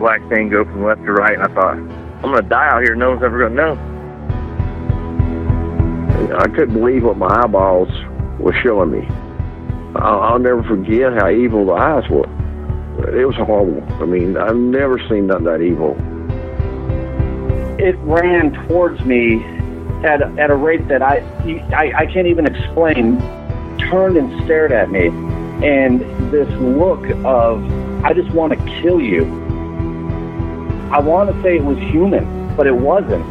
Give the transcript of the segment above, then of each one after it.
black thing go from left to right, and I thought, I'm gonna die out here. No one's ever gonna know. I couldn't believe what my eyeballs were showing me. I'll, I'll never forget how evil the eyes were. It was horrible. I mean, I've never seen nothing that evil. It ran towards me at, at a rate that I, I, I can't even explain. Turned and stared at me. And this look of, I just want to kill you. I want to say it was human, but it wasn't.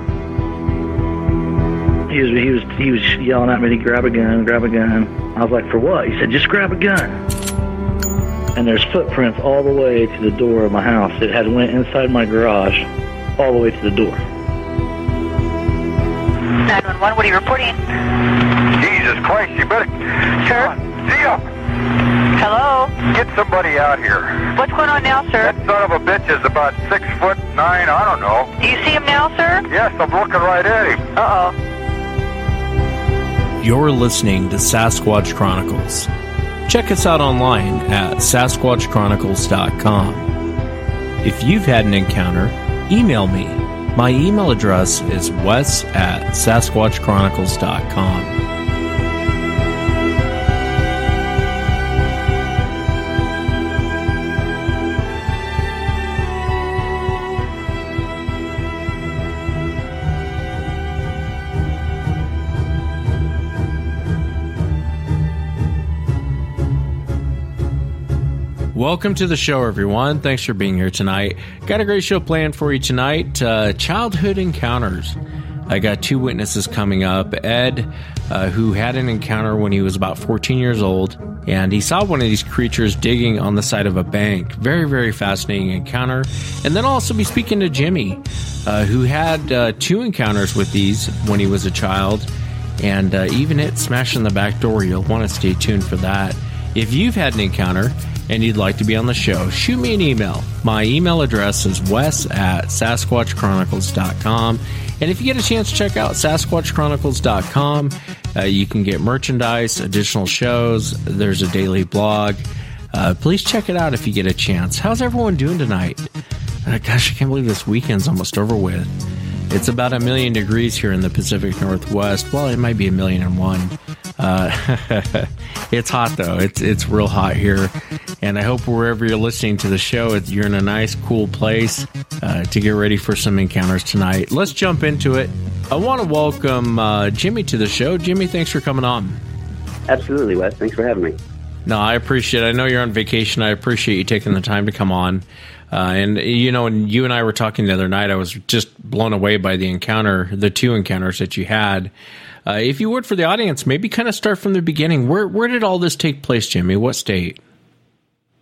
He was he was he was yelling at me to grab a gun, grab a gun. I was like, for what? He said, just grab a gun. And there's footprints all the way to the door of my house. It had went inside my garage, all the way to the door. 911, what are you reporting? Jesus Christ, you better. Sure. Zia, Hello? get somebody out here. What's going on now, sir? That son of a bitch is about six foot nine, I don't know. Do you see him now, sir? Yes, I'm looking right at him. Uh-oh. You're listening to Sasquatch Chronicles. Check us out online at SasquatchChronicles.com. If you've had an encounter, email me. My email address is wes at SasquatchChronicles.com. Welcome to the show, everyone. Thanks for being here tonight. Got a great show planned for you tonight. Uh, childhood encounters. I got two witnesses coming up. Ed, uh, who had an encounter when he was about 14 years old, and he saw one of these creatures digging on the side of a bank. Very, very fascinating encounter. And then I'll also be speaking to Jimmy, uh, who had uh, two encounters with these when he was a child, and uh, even it smashing the back door. You'll want to stay tuned for that. If you've had an encounter and you'd like to be on the show, shoot me an email. My email address is wes at sasquatchchronicles.com. And if you get a chance, to check out sasquatchchronicles.com. Uh, you can get merchandise, additional shows, there's a daily blog. Uh, please check it out if you get a chance. How's everyone doing tonight? Uh, gosh, I can't believe this weekend's almost over with. It's about a million degrees here in the Pacific Northwest. Well, it might be a million and one. Uh, it's hot though. It's it's real hot here, and I hope wherever you're listening to the show, you're in a nice, cool place uh, to get ready for some encounters tonight. Let's jump into it. I want to welcome uh, Jimmy to the show. Jimmy, thanks for coming on. Absolutely, Wes. Thanks for having me. No, I appreciate. it. I know you're on vacation. I appreciate you taking the time to come on. Uh, and you know, when you and I were talking the other night, I was just blown away by the encounter, the two encounters that you had. Uh, if you would, for the audience, maybe kind of start from the beginning. Where where did all this take place, Jimmy? What state?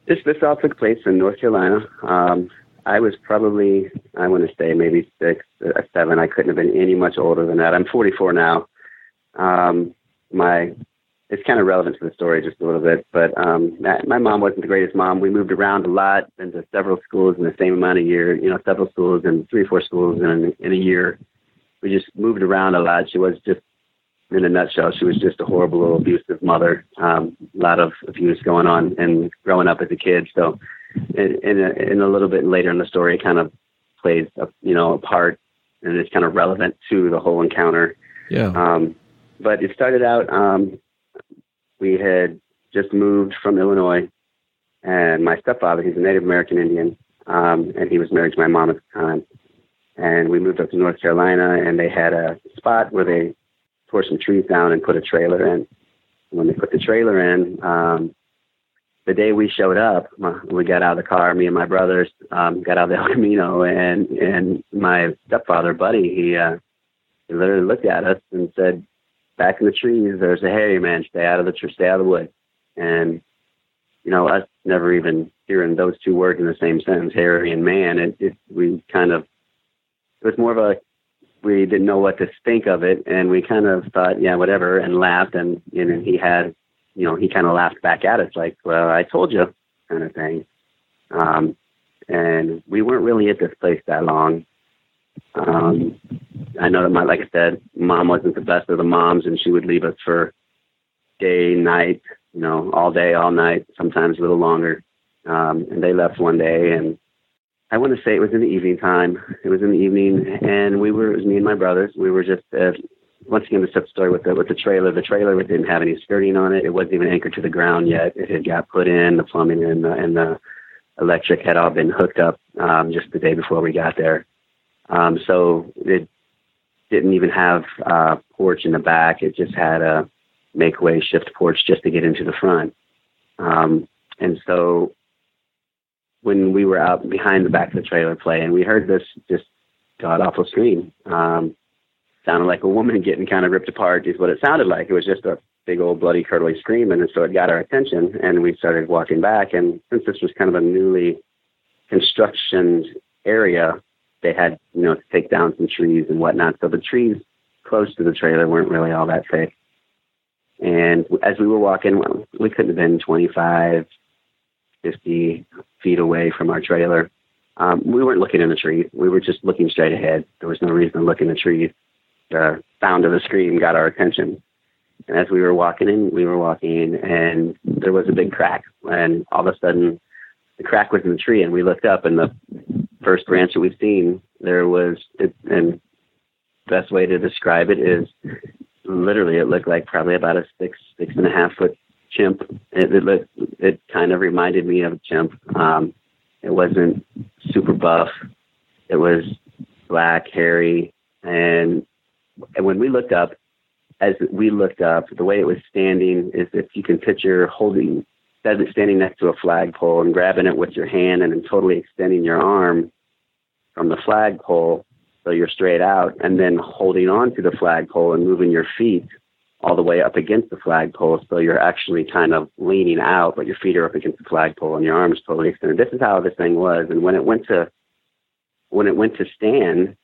This this all took place in North Carolina. Um, I was probably I want to say maybe six, uh, seven. I couldn't have been any much older than that. I'm 44 now. Um, my it's kind of relevant to the story just a little bit, but um, my, mom wasn't the greatest mom. We moved around a lot, been to several schools in the same amount of year. You know, several schools and three or four schools in in a year. We just moved around a lot. She was just in a nutshell, she was just a horrible little abusive mother. Um, a lot of abuse going on and growing up as a kid. So, in, in, a, in a little bit later in the story, it kind of plays a, you know a part, and it's kind of relevant to the whole encounter. Yeah. Um, but it started out. Um, we had just moved from Illinois, and my stepfather, he's a Native American Indian, um, and he was married to my mom at the time. And we moved up to North Carolina, and they had a spot where they tore some trees down and put a trailer in. When they put the trailer in, um, the day we showed up, we got out of the car. Me and my brothers um, got out of the El Camino, and and my stepfather, Buddy, he uh, he literally looked at us and said, "Back in the trees, there's a hairy man. Stay out of the tree. Stay out of the woods." And you know, us never even hearing those two words in the same sentence, hairy and man, it, it we kind of it was more of a we didn't know what to think of it, and we kind of thought, yeah, whatever, and laughed. And you know, he had, you know, he kind of laughed back at us, like, well, I told you, kind of thing. Um, and we weren't really at this place that long. Um, I know that my, like I said, mom wasn't the best of the moms, and she would leave us for day, night, you know, all day, all night, sometimes a little longer. Um, and they left one day, and I want to say it was in the evening time. It was in the evening, and we were, it was me and my brothers. We were just, uh, once again, the story with the, with the trailer. The trailer didn't have any skirting on it. It wasn't even anchored to the ground yet. It had got put in, the plumbing and the, and the electric had all been hooked up um, just the day before we got there. Um, so it didn't even have a porch in the back. It just had a make way shift porch just to get into the front. Um, and so when we were out behind the back of the trailer play, and we heard this just god awful scream. Um, sounded like a woman getting kind of ripped apart is what it sounded like. It was just a big old bloody curdly scream and so it got our attention and we started walking back and since this was kind of a newly constructed area, they had, you know, to take down some trees and whatnot. So the trees close to the trailer weren't really all that thick. And as we were walking, we couldn't have been 25, 50 feet away from our trailer. Um, we weren't looking in the trees. We were just looking straight ahead. There was no reason to look in the trees. The sound of the scream got our attention. And as we were walking in, we were walking, and there was a big crack. And all of a sudden, the crack was in the tree, and we looked up, and the first branch that we've seen, there was, and best way to describe it is literally it looked like probably about a six, six and a half foot chimp. It, it it kind of reminded me of a chimp. Um, it wasn't super buff. It was black, hairy, and, and when we looked up, as we looked up, the way it was standing is if you can picture holding, standing next to a flagpole and grabbing it with your hand and then totally extending your arm from the flagpole so you're straight out, and then holding on to the flagpole and moving your feet all the way up against the flagpole so you're actually kind of leaning out, but your feet are up against the flagpole and your arms totally extended. This is how this thing was. And when it went to when it went to stand,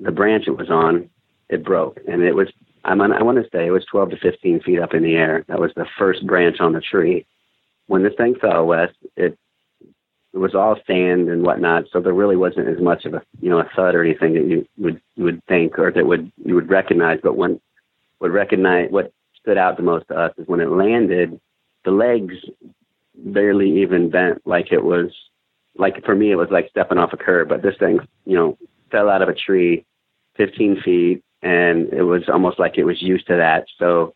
the branch it was on, it broke. And it was I'm on, I want to say it was 12 to 15 feet up in the air. That was the first branch on the tree. When this thing fell, Wes, it it was all sand and whatnot, so there really wasn't as much of a you know a thud or anything that you would you would think or that would you would recognize. But when would recognize what stood out the most to us is when it landed, the legs barely even bent, like it was like for me it was like stepping off a curb. But this thing you know fell out of a tree, 15 feet, and it was almost like it was used to that. So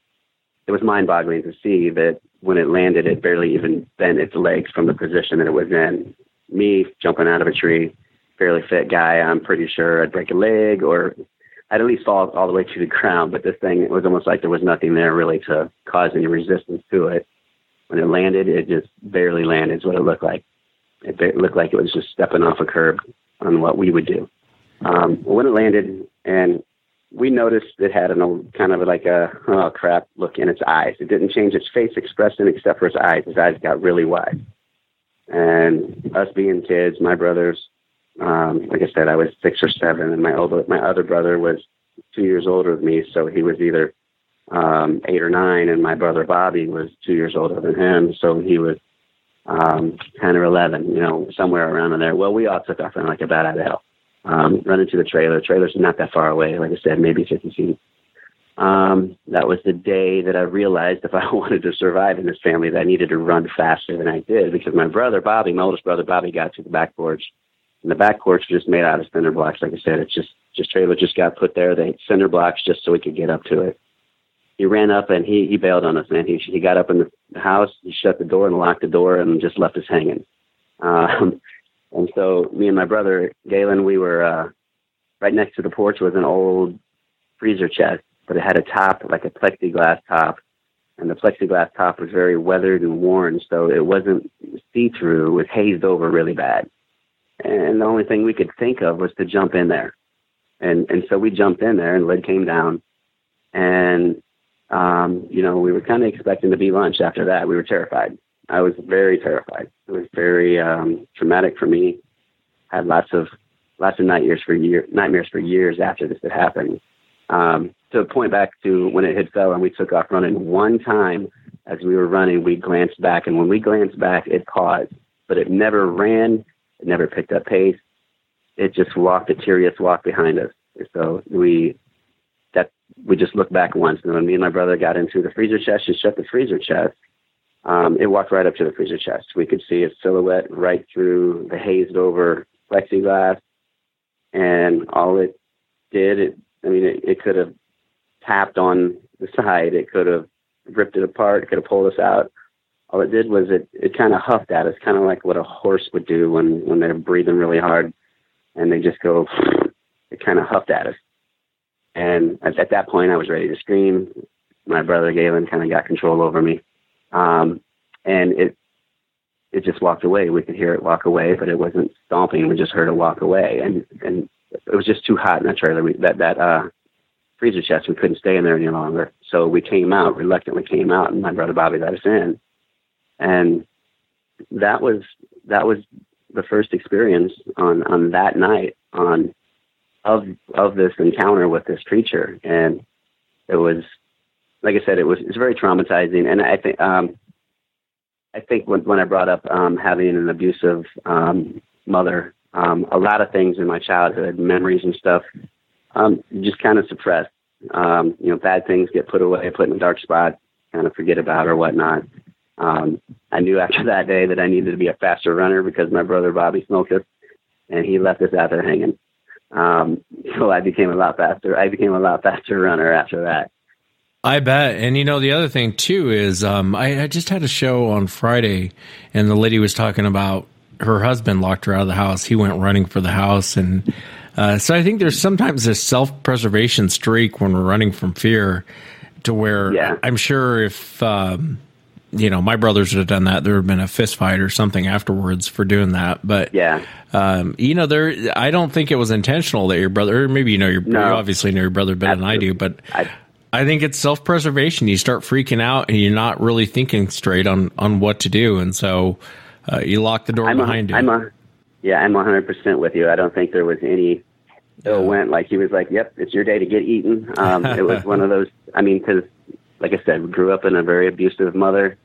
it was mind-boggling to see that when it landed, it barely even bent its legs from the position that it was in. Me jumping out of a tree, fairly fit guy, I'm pretty sure I'd break a leg or I'd at least fall all the way to the ground. But this thing, it was almost like there was nothing there really to cause any resistance to it. When it landed, it just barely landed, is what it looked like. It looked like it was just stepping off a curb on what we would do. Um, when it landed, and we noticed it had an old kind of like a oh crap look in its eyes. It didn't change its face expression except for its eyes. His eyes got really wide. And us being kids, my brothers, um, like I said, I was six or seven, and my older my other brother was two years older than me, so he was either um, eight or nine, and my brother Bobby was two years older than him, so he was um, ten or eleven, you know, somewhere around in there. Well, we all took off running like a bat out of hell um, run into the trailer. The trailer's not that far away, like I said, maybe 50 feet. Um, that was the day that I realized if I wanted to survive in this family, that I needed to run faster than I did because my brother Bobby, my oldest brother Bobby, got to the back porch, and the back was just made out of cinder blocks. Like I said, it's just just trailer just got put there. They cinder blocks just so we could get up to it. He ran up and he he bailed on us, man. He he got up in the house, he shut the door and locked the door and just left us hanging. Um, and so me and my brother Galen, we were uh, right next to the porch was an old freezer chest, but it had a top like a plexiglass top, and the plexiglass top was very weathered and worn, so it wasn't see through. It was hazed over really bad. And the only thing we could think of was to jump in there, and and so we jumped in there, and lid came down, and um, you know we were kind of expecting to be lunch after that. We were terrified. I was very terrified. It was very um, traumatic for me. Had lots of lots of nightmares for year nightmares for years after this had happened. Um, to point back to when it had fell and we took off running, one time as we were running, we glanced back, and when we glanced back, it paused, but it never ran. It never picked up pace. It just walked a curious walk behind us. So we that we just looked back once, and when me and my brother got into the freezer chest and shut the freezer chest, um, it walked right up to the freezer chest. We could see its silhouette right through the hazed over plexiglass, and all it did, it, I mean, it, it could have tapped on the side. It could have ripped it apart. It could have pulled us out. All it did was it, it kind of huffed at us, kind of like what a horse would do when, when they're breathing really hard and they just go, it kind of huffed at us. And at, at that point, I was ready to scream. My brother Galen kind of got control over me. Um, and it, it just walked away. We could hear it walk away, but it wasn't stomping. We just heard it walk away. And, and it was just too hot in that trailer. We, that, that, uh, freezer chest. We couldn't stay in there any longer. So we came out, reluctantly came out, and my brother Bobby let us in. And that was that was the first experience on on that night on of of this encounter with this creature, and it was like I said, it was it's very traumatizing. And I think um, I think when when I brought up um, having an abusive um, mother, um, a lot of things in my childhood, memories and stuff, um, just kind of suppressed. Um, you know, bad things get put away, put in a dark spot, kind of forget about or whatnot. Um, I knew after that day that I needed to be a faster runner because my brother Bobby smoked us, and he left us out there hanging. Um, so I became a lot faster. I became a lot faster runner after that. I bet. And you know, the other thing too is um, I, I just had a show on Friday, and the lady was talking about her husband locked her out of the house. He went running for the house, and uh, so I think there's sometimes this self preservation streak when we're running from fear, to where Yeah. I'm sure if um, you know my brothers would have done that, there would have been a fist fight or something afterwards for doing that. But Yeah, um, you know, there I don't think it was intentional that your brother, or maybe you know your No. you obviously know your brother better than I do, but. I, I think it's self preservation. You start freaking out and you're not really thinking straight on, on what to do. And so uh, you lock the door I'm a, behind you. I'm a, yeah, I'm 100 percent with you. I don't think there was any ill went. Like he was like, "Yep, it's your day to get eaten." Um, it was one of those. I mean, because like I said, we grew up in a very abusive mother,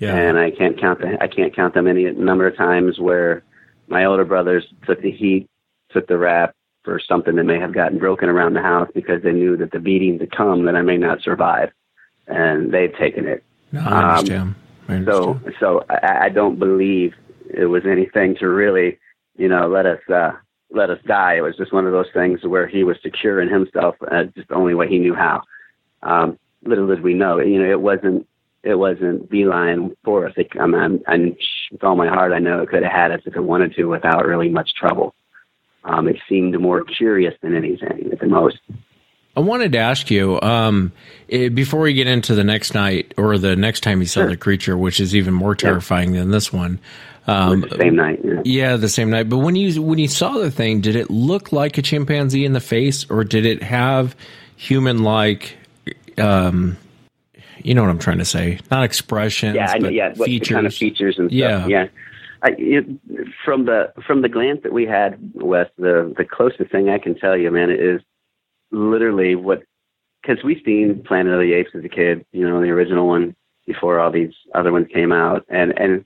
yeah. and I can't count the I can't count them any number of times where my older brothers took the heat, took the rap for something that may have gotten broken around the house because they knew that the beating to come that I may not survive, and they've taken it. No, I understand. I understand. So, so I, I don't believe it was anything to really, you know, let us uh, let us die. It was just one of those things where he was secure in himself, uh, just the only way he knew how. Um, little did we know, you know, it wasn't it wasn't beeline for us. It, I'm, I'm, I'm with all my heart, I know it could have had us if it wanted to without really much trouble. Um, it seemed more curious than anything at the most. I wanted to ask you um, eh, before we get into the next night or the next time you saw the creature, which is even more terrifying than this one. Um, the same night. Yeah. yeah, the same night. But when you when you saw the thing, did it look like a chimpanzee in the face, or did it have human like? Um, you know what I'm trying to say? Not expressions, yeah, but yeah, what features. kind of features and Yeah. Yeah, I, it, from the from the glance that we had, Wes, the the closest thing I can tell you, man, is literally what because we've seen Planet of the Apes as a kid, you know, the original one before all these other ones came out, and and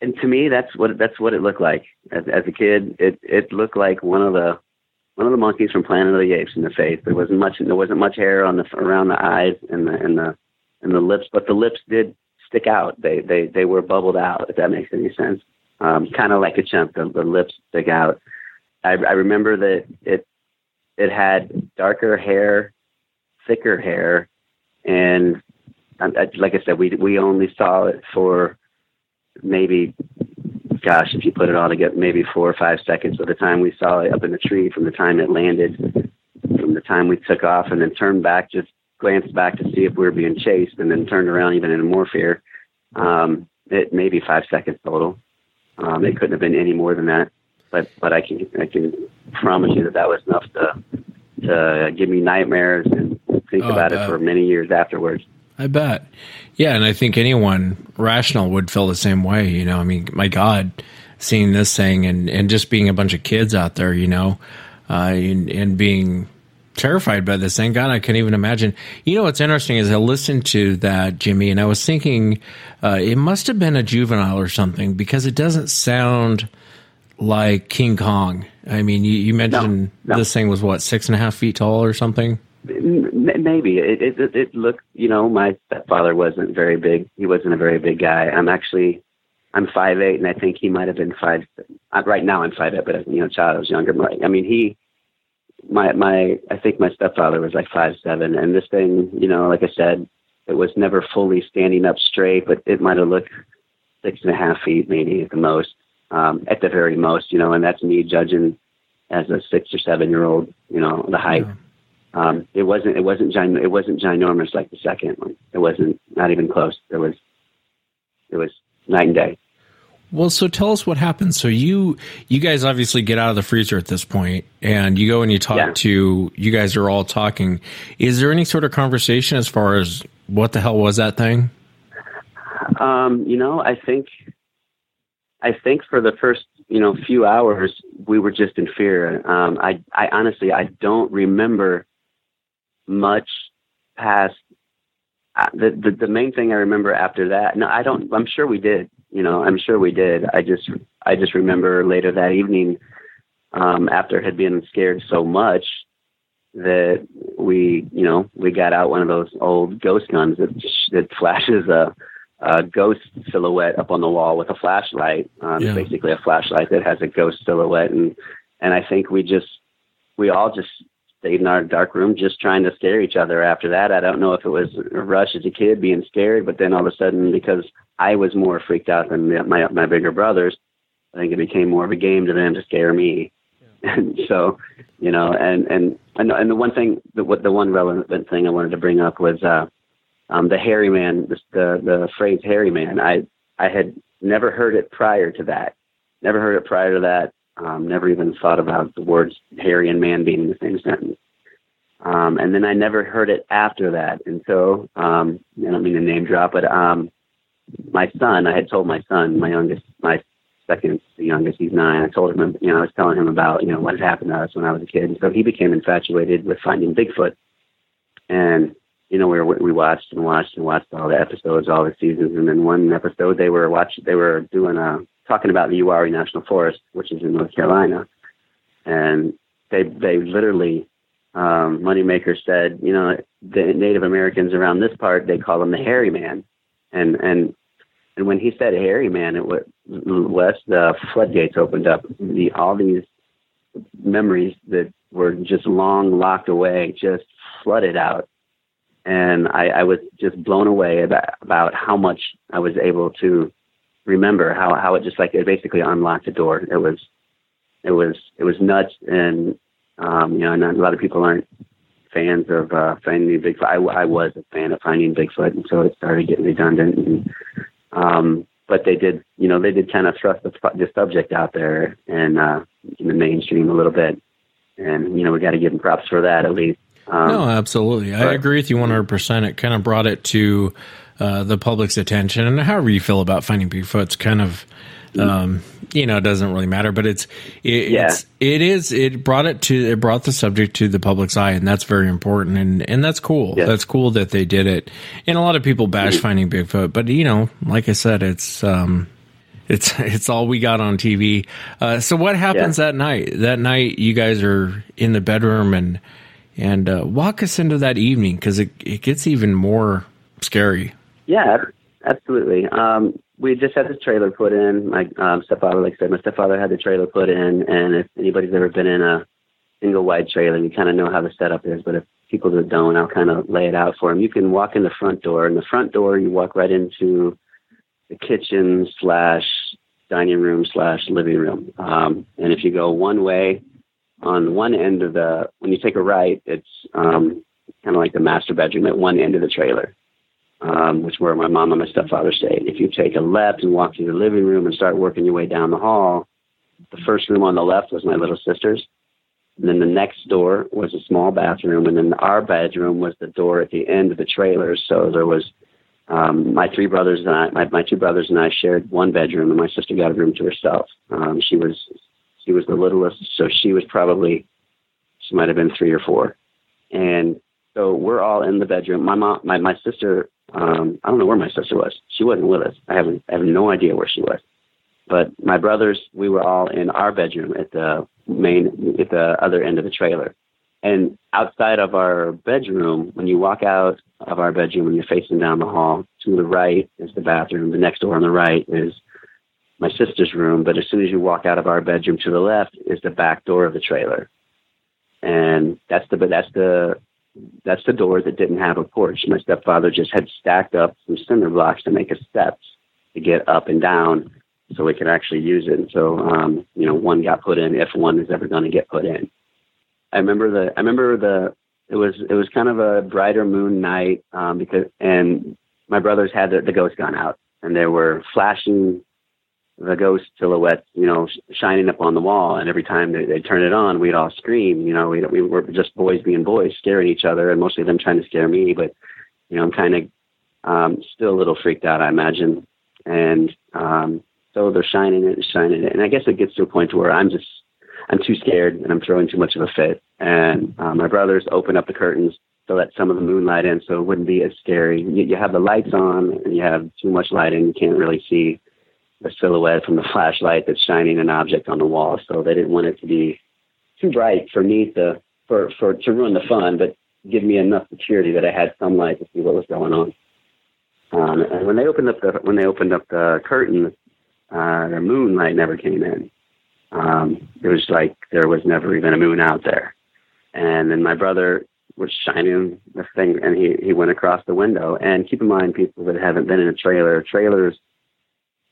and to me, that's what that's what it looked like as, as a kid. It it looked like one of the one of the monkeys from Planet of the Apes in the face. There wasn't much there wasn't much hair on the around the eyes and the and the and the lips, but the lips did stick out. They they they were bubbled out. If that makes any sense, um, kind of like a chimp. The, the lips stick out. I, I remember that it it had darker hair, thicker hair, and um, I, like I said, we we only saw it for maybe, gosh, if you put it all together, maybe four or five seconds. By the time we saw it up in the tree, from the time it landed, from the time we took off, and then turned back, just glanced back to see if we were being chased, and then turned around even in more fear. Um, it maybe five seconds total. Um, it couldn't have been any more than that. But but I can I can promise you that that was enough to to give me nightmares and think Oh, about it for many years afterwards. I bet. Yeah, and I think anyone rational would feel the same way. You know, I mean, my God, seeing this thing and, and just being a bunch of kids out there, you know, uh, and, and being terrified by this thing. God, I can't even imagine. You know, what's interesting is I listened to that, Jimmy, and I was thinking uh, it must have been a juvenile or something because it doesn't sound like King Kong. I mean, you, you mentioned no. this thing was what, six and a half feet tall or something? Maybe it, it it looked. You know, my stepfather wasn't very big. He wasn't a very big guy. I'm actually, I'm five eight, and I think he might have been five right now I'm five eight, but you know, child I was younger. I mean, he, my my, I think my stepfather was like five seven, and this thing, you know, like I said, it was never fully standing up straight, but it might have looked six and a half feet maybe at the most, um, at the very most, you know, and that's me judging as a six or seven year old, you know, the height. Yeah. Um, it wasn't it wasn't gin- it wasn't ginormous like the second one. It wasn't not even close. It was it was night and day. Well, so tell us what happened. So you you guys obviously get out of the freezer at this point, and you go and you talk Yeah. to. You guys are all talking. Is there any sort of conversation as far as what the hell was that thing? Um, you know, I think I think for the first, you know, few hours we were just in fear. Um, I I honestly I don't remember much past uh, the, the the main thing I remember after that. No, I don't. I'm sure we did. You know, I'm sure we did. I just I just remember later that evening, um, after had been scared so much that we, you know, we got out one of those old ghost guns that that flashes a, a ghost silhouette up on the wall with a flashlight. Um, Yeah. Basically, a flashlight that has a ghost silhouette, and and I think we just we all just stayed in our dark room just trying to scare each other after that. I don't know if it was a rush as a kid being scared, but then all of a sudden, because I was more freaked out than my my bigger brothers, I think it became more of a game to them to scare me. And so, you know, and and and, and the one thing, the what the one relevant thing I wanted to bring up was uh, um, the hairy man, the, the the phrase hairy man. I I had never heard it prior to that. Never heard it prior to that. Um, never even thought about the words hairy and man being in the same sentence. Um, and then I never heard it after that. And so, um, I don't mean to name drop, but um, my son, I had told my son, my youngest, my second the youngest, he's nine. I told him, you know, I was telling him about, you know, what had happened to us when I was a kid. And so he became infatuated with finding Bigfoot. And, you know, we were, we watched and watched and watched all the episodes, all the seasons. And then one episode they were watching, they were doing a, talking about the Uwharrie National Forest, which is in North Carolina. And they, they literally, um, Moneymaker said, you know, the Native Americans around this part, they call him the hairy man. And, and, and when he said hairy man, it was Wes, the floodgates opened up. The, all these memories that were just long locked away just flooded out. And I, I was just blown away about, about how much I was able to remember how, how it just like it basically unlocked the door. It was, it was, it was nuts. And, um, you know, and a lot of people aren't fans of, uh, finding Bigfoot. I, I was a fan of finding Bigfoot. And so it started getting redundant. And, um, but they did, you know, they did kind of thrust the, the subject out there and, uh, in the mainstream a little bit. And, you know, we got to give them props for that at least. Um, no, absolutely. I but- agree with you 100%. It kind of brought it to uh, the public's attention. And however you feel about finding Bigfoot's kind of, um, you know, it doesn't really matter, but it's, it, Yeah. it's, it is, it brought it to, it brought the subject to the public's eye. And that's very important. And, and that's cool. Yeah. That's cool that they did it. And a lot of people bash finding Bigfoot, but you know, like I said, it's, um, it's it's all we got on TV. Uh, so what happens that night? That night, you guys are in the bedroom and and uh, walk us into that evening because it it gets even more scary. Yeah, ab- absolutely. Um, we just had this trailer put in. My um, stepfather, like I said, my stepfather had the trailer put in, and if anybody's ever been in a single wide trailer, you kind of know how the setup is. But if people that don't, I'll kind of lay it out for them. You can walk in the front door, and the front door, you walk right into the kitchen slash dining room slash living room. Um, and if you go one way, on one end of the, when you take a right, it's um, kind of like the master bedroom at one end of the trailer um, which where my mom and my stepfather stayed. If you take a left and walk through the living room and start working your way down the hall, the first room on the left was my little sister's. And then the next door was a small bathroom, and then our bedroom was the door at the end of the trailer. So there was um, my three brothers and I, my, my two brothers and I shared one bedroom, and my sister got a room to herself. Um, she was she was the littlest, so she was probably she might have been three or four, and so we're all in the bedroom. My mom, my my sister, um, I don't know where my sister was. She wasn't with us. I haven't I have no idea where she was. But my brothers, we were all in our bedroom at the main at the other end of the trailer. And outside of our bedroom, when you walk out of our bedroom and you're facing down the hall, to the right is the bathroom. The next door on the right is my sister's room. But as soon as you walk out of our bedroom to the left is the back door of the trailer, and that's the that's the that's the door that didn't have a porch. My stepfather just had stacked up some cinder blocks to make a steps to get up and down so we could actually use it. And so, um, you know, one got put in if one is ever going to get put in. I remember the, I remember the, it was, it was kind of a brighter moon night, um, because, and my brothers had the, the ghost gun out and they were flashing the ghost silhouette, you know, sh- shining up on the wall. And every time they, they'd turn it on, we'd all scream. You know, we, we were just boys being boys, scaring each other, and mostly them trying to scare me. But, you know, I'm kind of um, still a little freaked out, I imagine. And um, so they're shining it and shining it. And I guess it gets to a point where I'm just, I'm too scared and I'm throwing too much of a fit. And uh, my brothers open up the curtains to let some of the moonlight in so it wouldn't be as scary. You, you have the lights on and you have too much light and you can't really see a silhouette from the flashlight that's shining an object on the wall. So they didn't want it to be too bright for me to for for to ruin the fun, but give me enough security that I had some light to see what was going on. Um, and when they opened up the when they opened up the curtain, uh, the moonlight never came in. Um, it was like there was never even a moon out there. And then my brother was shining the thing, and he he went across the window. And keep in mind, people that haven't been in a trailer, trailers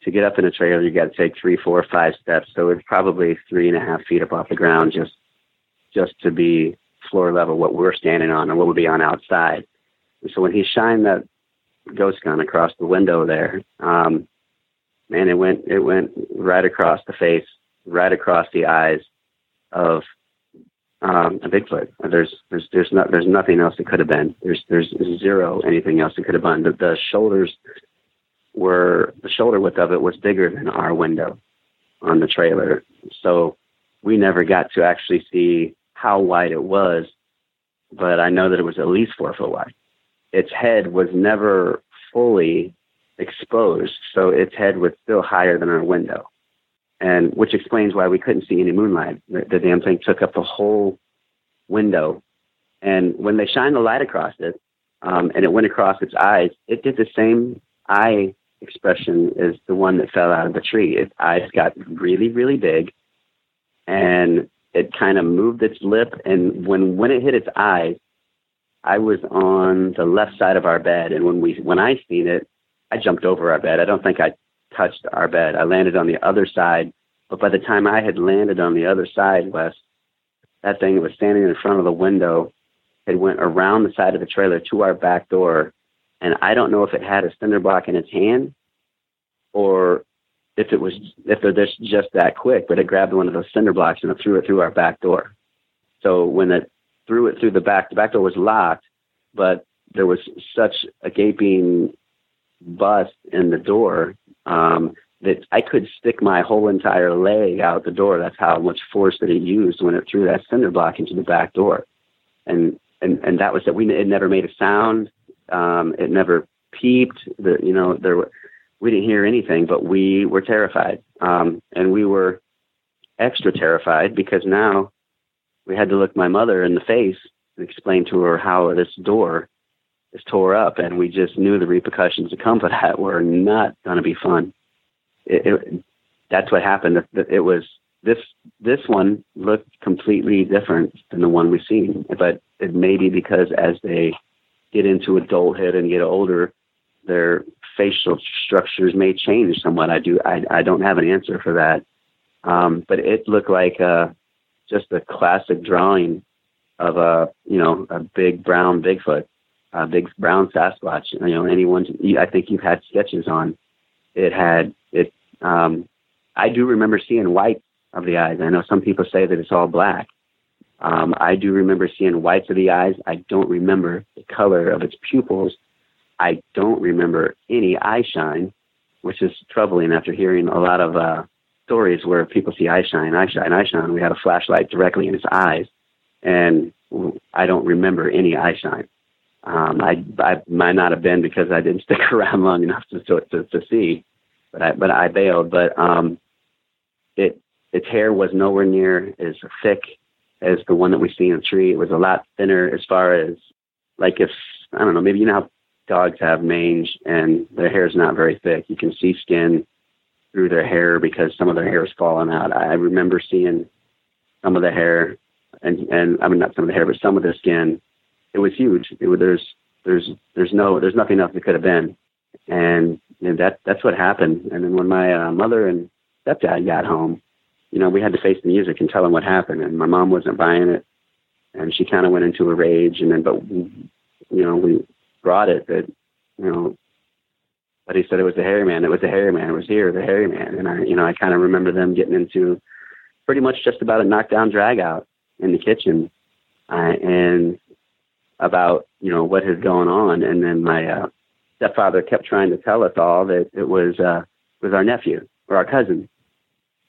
to get up in a trailer, you got to take three, four, five steps. So it's probably three and a half feet up off the ground just just to be floor level what we're standing on or what would be on outside. And so when he shined that ghost gun across the window there, um, man, it went it went right across the face, right across the eyes of um, a Bigfoot. There's there's there's not there's nothing else it could have been. There's there's zero anything else it could have been. The, the shoulders were the shoulder width of it was bigger than our window on the trailer. So we never got to actually see how wide it was, but I know that it was at least four foot wide. Its head was never fully exposed, so its head was still higher than our window, and which explains why we couldn't see any moonlight. The, the damn thing took up the whole window, and when they shined the light across it, um, and it went across its eyes, it did the same eye expression is the one that fell out of the tree. Its eyes got really, really big, and it kind of moved its lip. And when when it hit its eyes, I was on the left side of our bed, and when we when I seen it, I jumped over our bed. I don't think I touched our bed. I landed on the other side, but by the time I had landed on the other side, Wes, that thing was standing in front of the window had went around the side of the trailer to our back door and I don't know if it had a cinder block in its hand or if it was if they're just just that quick, but it grabbed one of those cinder blocks and it threw it through our back door. So when it threw it through the back, the back door was locked, but there was such a gaping bust in the door um, that I could stick my whole entire leg out the door. That's how much force that it used when it threw that cinder block into the back door, and and and that was that. We it never made a sound. Um, it never peeped. The, you know, there were, we didn't hear anything, but we were terrified. Um, and we were extra terrified because now we had to look my mother in the face and explain to her how this door is tore up. And we just knew the repercussions to come for that were not going to be fun. It, it, that's what happened. It, was this this one looked completely different than the one we've seen, but it may be because as they get into adulthood and get older, their facial structures may change somewhat. I do. I, I don't have an answer for that. Um, but it looked like uh, just a classic drawing of a you know a big brown Bigfoot, a big brown Sasquatch. You know, anyone. I think you've had sketches on. It had it. Um, I do remember seeing white of the eyes. I know some people say that it's all black. Um, I do remember seeing whites of the eyes. I don't remember the color of its pupils. I don't remember any eye shine, which is troubling after hearing a lot of uh, stories where people see eye shine, eye shine, eye shine. We had a flashlight directly in his eyes, and I don't remember any eye shine. Um, I, I might not have been because I didn't stick around long enough to to, to, to see, but I but I bailed. But um, it its hair was nowhere near as thick as the one that we see in the tree. It was a lot thinner as far as like if I don't know, maybe you know how dogs have mange and their hair is not very thick. You can see skin through their hair because some of their hair is falling out. I remember seeing some of the hair, and and I mean not some of the hair, but some of the skin. It was huge. It was there's there's there's no there's nothing else it could have been, and and that that's what happened. And then when my uh, mother and stepdad got home, you know, we had to face the music and tell them what happened. And my mom wasn't buying it, and she kind of went into a rage. And then, but you know, we brought it that you know but he said it was the hairy man. It was the hairy man. It was here, the hairy man. And I, you know, I kind of remember them getting into pretty much just about a knockdown drag out in the kitchen, uh, and about you know what had gone on. And then my uh, stepfather kept trying to tell us all that it was uh, was our nephew or our cousin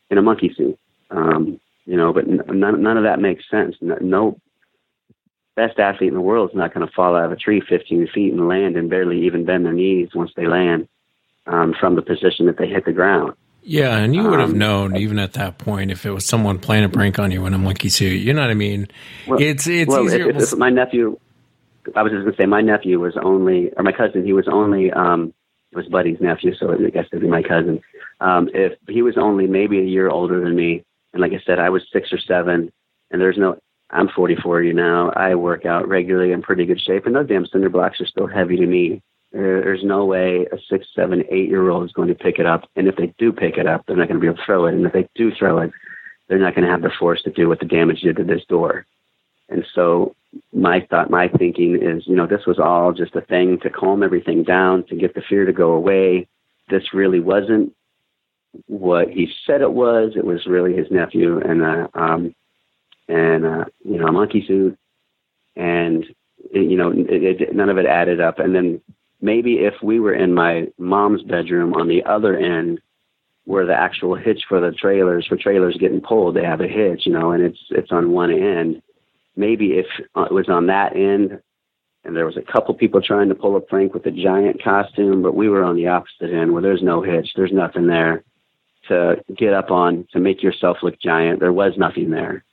in a monkey suit. Um, you know, but none none of that makes sense. No best athlete in the world is not going to fall out of a tree 15 feet and land and barely even bend their knees once they land um, from the position that they hit the ground. Yeah, and you would have um, known even at that point if it was someone playing a prank on you in a monkey suit. You know what I mean? Well, it's it's well, easier. If, if my nephew, I was just going to say my nephew was only, or my cousin, he was only, um, was Buddy's nephew, so I guess it'd be my cousin. Um, if he was only maybe a year older than me, and like I said, I was six or seven, and there's no I'm 44 you now. I work out regularly. I'm pretty good shape, and those damn cinder blocks are still heavy to me. There, there's no way a six, seven, eight year old is going to pick it up. And if they do pick it up, they're not going to be able to throw it. And if they do throw it, they're not going to have the force to do what the damage did to this door. And so my thought, my thinking is, you know, this was all just a thing to calm everything down, to get the fear to go away. This really wasn't what he said it was. It was really his nephew, and uh, um, and uh, you know a monkey suit, and you know it, it, none of it added up. And then maybe if we were in my mom's bedroom on the other end, where the actual hitch for the trailers for trailers getting pulled, they have a hitch, you know, and it's it's on one end. Maybe if it was on that end, and there was a couple people trying to pull a prank with a giant costume, but we were on the opposite end where there's no hitch, there's nothing there to get up on to make yourself look giant. There was nothing there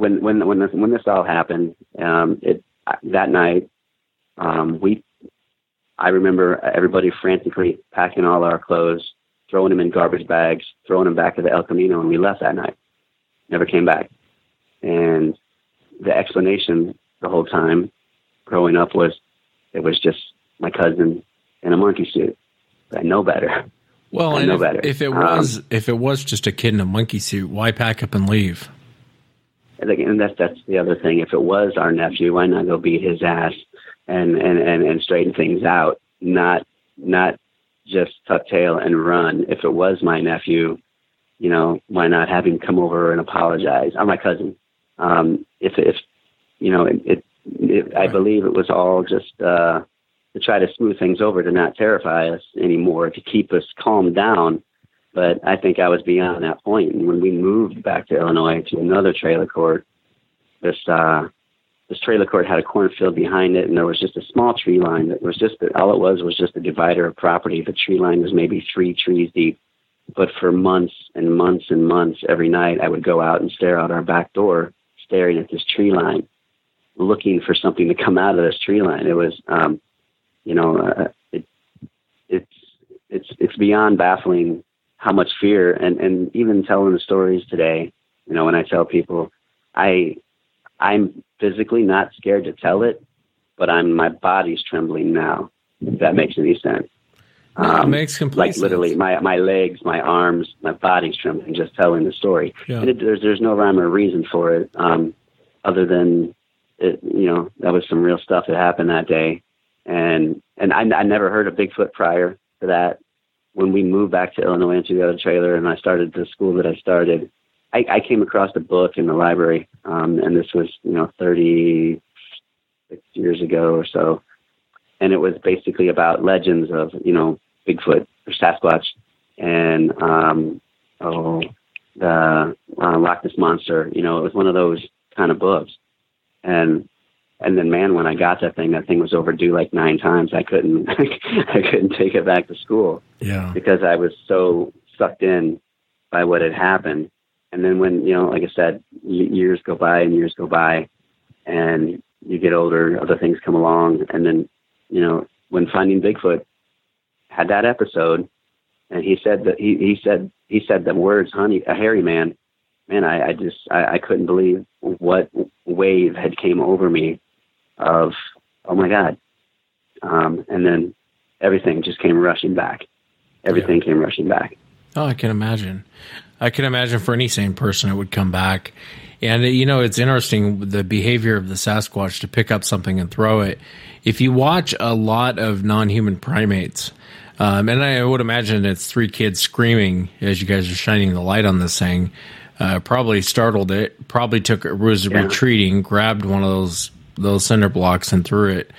when when when this when this all happened, um, it that night, um, we I remember everybody frantically packing all our clothes, throwing them in garbage bags, throwing them back to the El Camino, and we left that night. Never came back. And the explanation the whole time growing up was it was just my cousin in a monkey suit. I know better. Well, I know if, better. if it was um, if it was just a kid in a monkey suit, why pack up and leave? and that's that's the other thing. If it was our nephew, why not go beat his ass and and and, and straighten things out? Not not just tuck tail and run. If it was my nephew, you know, why not have him come over and apologize? Or my cousin. Um, if if you know, it, it, it I believe it was all just uh, to try to smooth things over, to not terrify us anymore, to keep us calmed down but I think I was beyond that point. And when we moved back to Illinois to another trailer court, this uh, this trailer court had a cornfield behind it, and there was just a small tree line that was just all it was was just a divider of property. The tree line was maybe three trees deep. But for months and months and months, every night I would go out and stare out our back door, staring at this tree line, looking for something to come out of this tree line. It was, um, you know, uh, it, it's it's it's beyond baffling how much fear and and even telling the stories today you know when i tell people i i'm physically not scared to tell it but i'm my body's trembling now if that makes any sense. Um, it makes complete like literally my my legs my arms my body's trembling just telling the story. Yeah. and it, there's there's no rhyme or reason for it um other than it you know that was some real stuff that happened that day and and i, I never heard of bigfoot prior to that when we moved back to Illinois into the other trailer and I started the school that I started, I, I came across a book in the library, um, and this was, you know, 36 years ago or so. And it was basically about legends of, you know, Bigfoot or Sasquatch and, um, oh, the uh, Loch Ness Monster. You know, it was one of those kind of books. And and then man when i got that thing that thing was overdue like nine times. I couldn't i couldn't take it back to school yeah. because i was so sucked in by what had happened. And then when you know like i said years go by and years go by and you get older other things come along. And then you know when finding bigfoot had that episode and he said that he, he said he said the words honey a hairy man. Man i, I just I, I couldn't believe what wave had came over me of oh my god um, and then everything just came rushing back everything came rushing back Oh, I can imagine. I can imagine for any sane person it would come back. And you know, it's interesting the behavior of the Sasquatch to pick up something and throw it. If you watch a lot of non-human primates, um, and I would imagine it's three kids screaming as you guys are shining the light on this thing. Uh, probably startled it. Probably took it was Yeah. retreating, grabbed one of those those cinder blocks and threw it,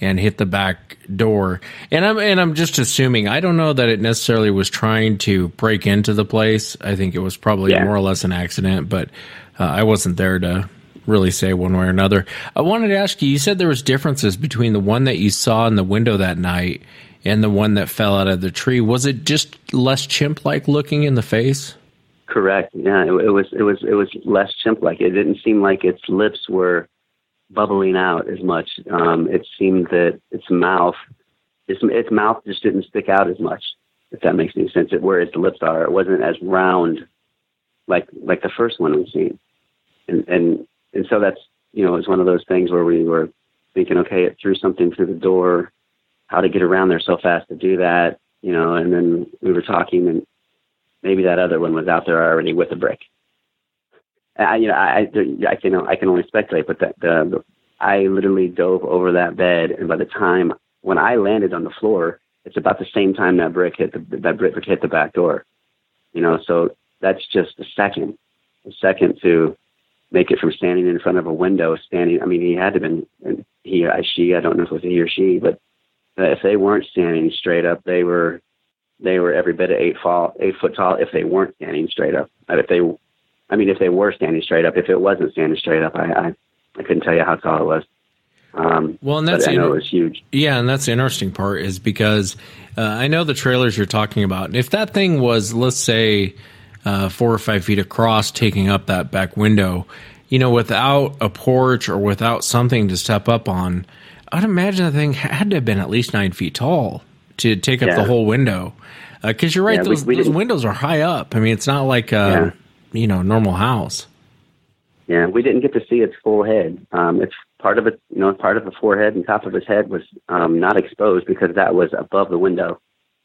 and hit the back door. And I'm and I'm just assuming. I don't know that it necessarily was trying to break into the place. I think it was probably Yeah. more or less an accident, but uh, I wasn't there to really say one way or another. I wanted to ask you. You said there was differences between the one that you saw in the window that night and the one that fell out of the tree. Was it just less chimp-like looking in the face? Correct. Yeah, it, it was. It was. It was less chimp-like. It didn't seem like its lips were bubbling out as much. Um, it seemed that its mouth, its, its mouth just didn't stick out as much. If that makes any sense. It, where its lips are, it wasn't as round, like like the first one we've seen. And and and so that's you know it's one of those things where we were thinking, okay, it threw something through the door. How to get around there so fast to do that, you know? And then we were talking and maybe that other one was out there already with a brick. I, you know, I, I, can, I can only speculate, but that the, the, I literally dove over that bed, and by the time when I landed on the floor, it's about the same time that brick hit the that brick hit the back door. You know, so that's just a second, a second to make it from standing in front of a window, standing. I mean, he had to been he, I, she, I don't know if it was he or she, but if they weren't standing straight up, they were they were every bit of eight fall, eight foot tall. If they weren't standing straight up, if they, I mean, if they were standing straight up, if it wasn't standing straight up, I I, I couldn't tell you how tall it was. Um, Well, and that's I know inter- it was huge. Yeah, and that's the interesting part is because uh, I know the trailers you're talking about. If that thing was, let's say, uh, four or five feet across, taking up that back window, you know, without a porch or without something to step up on, I'd imagine the thing had to have been at least nine feet tall to take up Yeah. the whole window. Because you're right, Yeah, those, we those windows are high up. I mean, it's not like a you know normal house. Yeah, we didn't get to see its full head. Um, it's part of it, you know, part of the forehead and top of his head was um, not exposed because that was above the window.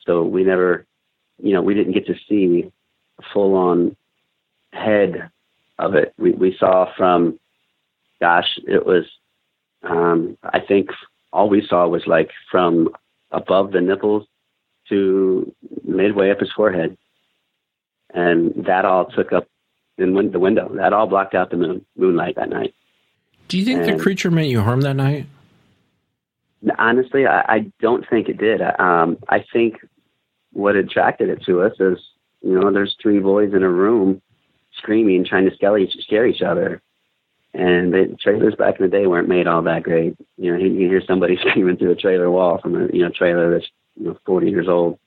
So we never, you know, we didn't get to see a full-on head of it. We we saw from, gosh, it was, um, I think all we saw was like from above the nipples to midway up his forehead, and that all took up in win- the window. That all blocked out the moon, moonlight that night. Do you think the creature meant you harm that night? Honestly, I, I don't think it did. Um, I think what attracted it to us is, you know, there's three boys in a room screaming, trying to scare each, scare each other. And the trailers back in the day weren't made all that great. You know, you, you hear somebody screaming through a trailer wall from a you know trailer that's you know 40 years old.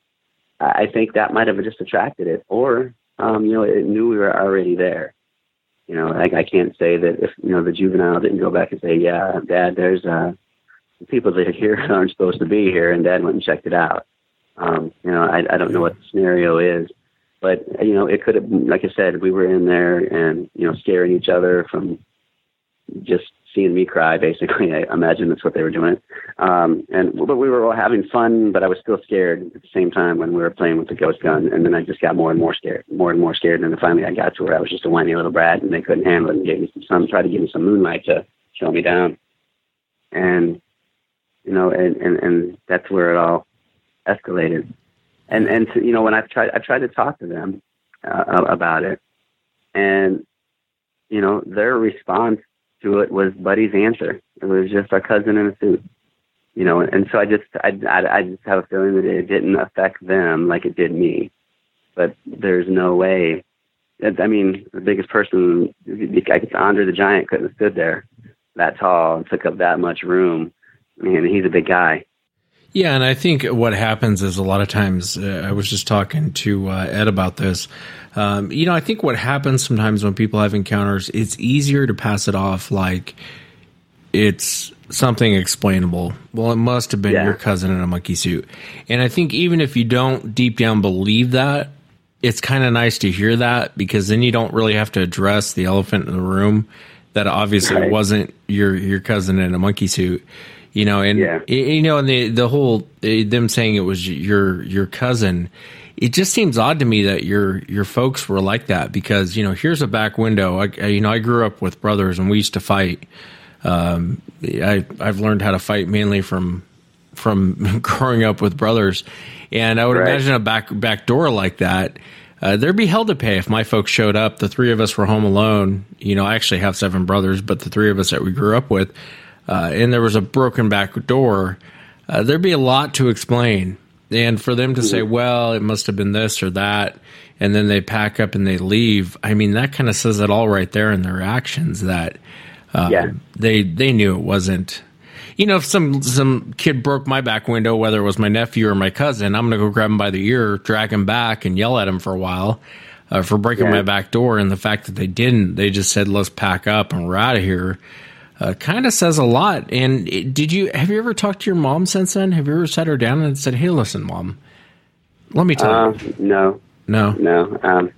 I I think that might have just attracted it, or um, you know, it knew we were already there. You know, I, I can't say that if you know the juvenile didn't go back and say, "Yeah, Dad, there's uh, people that are here aren't supposed to be here," and Dad went and checked it out. Um, you know, I, I don't know what the scenario is, but you know, it could have, like I said, we were in there and you know, scaring each other from just seeing me cry. Basically, I imagine that's what they were doing. Um, and but we were all having fun, but I was still scared at the same time when we were playing with the ghost gun. And then I just got more and more scared, more and more scared. And then finally, I got to where I was just a whiny little brat, and they couldn't handle it and gave me some sun, tried to give me some moonlight to show me down. And you know, and and and that's where it all escalated. And and to, you know, when I've tried, I tried to talk to them uh, about it, and you know, their response to it was Buddy's answer. It was just our cousin in a suit, you know. And so I just, I, I, I just have a feeling that it didn't affect them like it did me. But there's no way. I mean, the biggest person, I guess Andre the Giant couldn't have stood there that tall and took up that much room. Man, he's a big guy. Yeah, and I think what happens is a lot of times. Uh, I was just talking to uh, Ed about this. Um, you know, I think what happens sometimes when people have encounters, it's easier to pass it off like it's something explainable. Well, it must have been Yeah. your cousin in a monkey suit. And I think even if you don't deep down believe that, it's kind of nice to hear that because then you don't really have to address the elephant in the room that obviously Right. wasn't your your cousin in a monkey suit. You know, and Yeah. you know, and the the whole eh, them saying it was your your cousin, it just seems odd to me that your your folks were like that because you know here's a back window. I, I- you know I grew up with brothers and we used to fight. Um, I I've learned how to fight mainly from from growing up with brothers, and I would Right. imagine a back back door like that. Uh, there'd be hell to pay if my folks showed up. The three of us were home alone. You know, I actually have seven brothers, but the three of us that we grew up with, uh, and there was a broken back door. Uh, there'd be a lot to explain, and for them to say, "Well, it must have been this or that," and then they pack up and they leave. I mean, that kind of says it all right there in their actions. That uh, Yeah. they they knew it wasn't. You know, if some some kid broke my back window, whether it was my nephew or my cousin, I'm gonna go grab him by the ear, drag him back, and yell at him for a while uh, for breaking Yeah. my back door. And the fact that they didn't, they just said, "Let's pack up and we're out of here." Uh, kind of says a lot. And did you have you ever talked to your mom since then? Have you ever sat her down and said, "Hey, listen, mom, let me tell Uh, you." no, No, no. Um,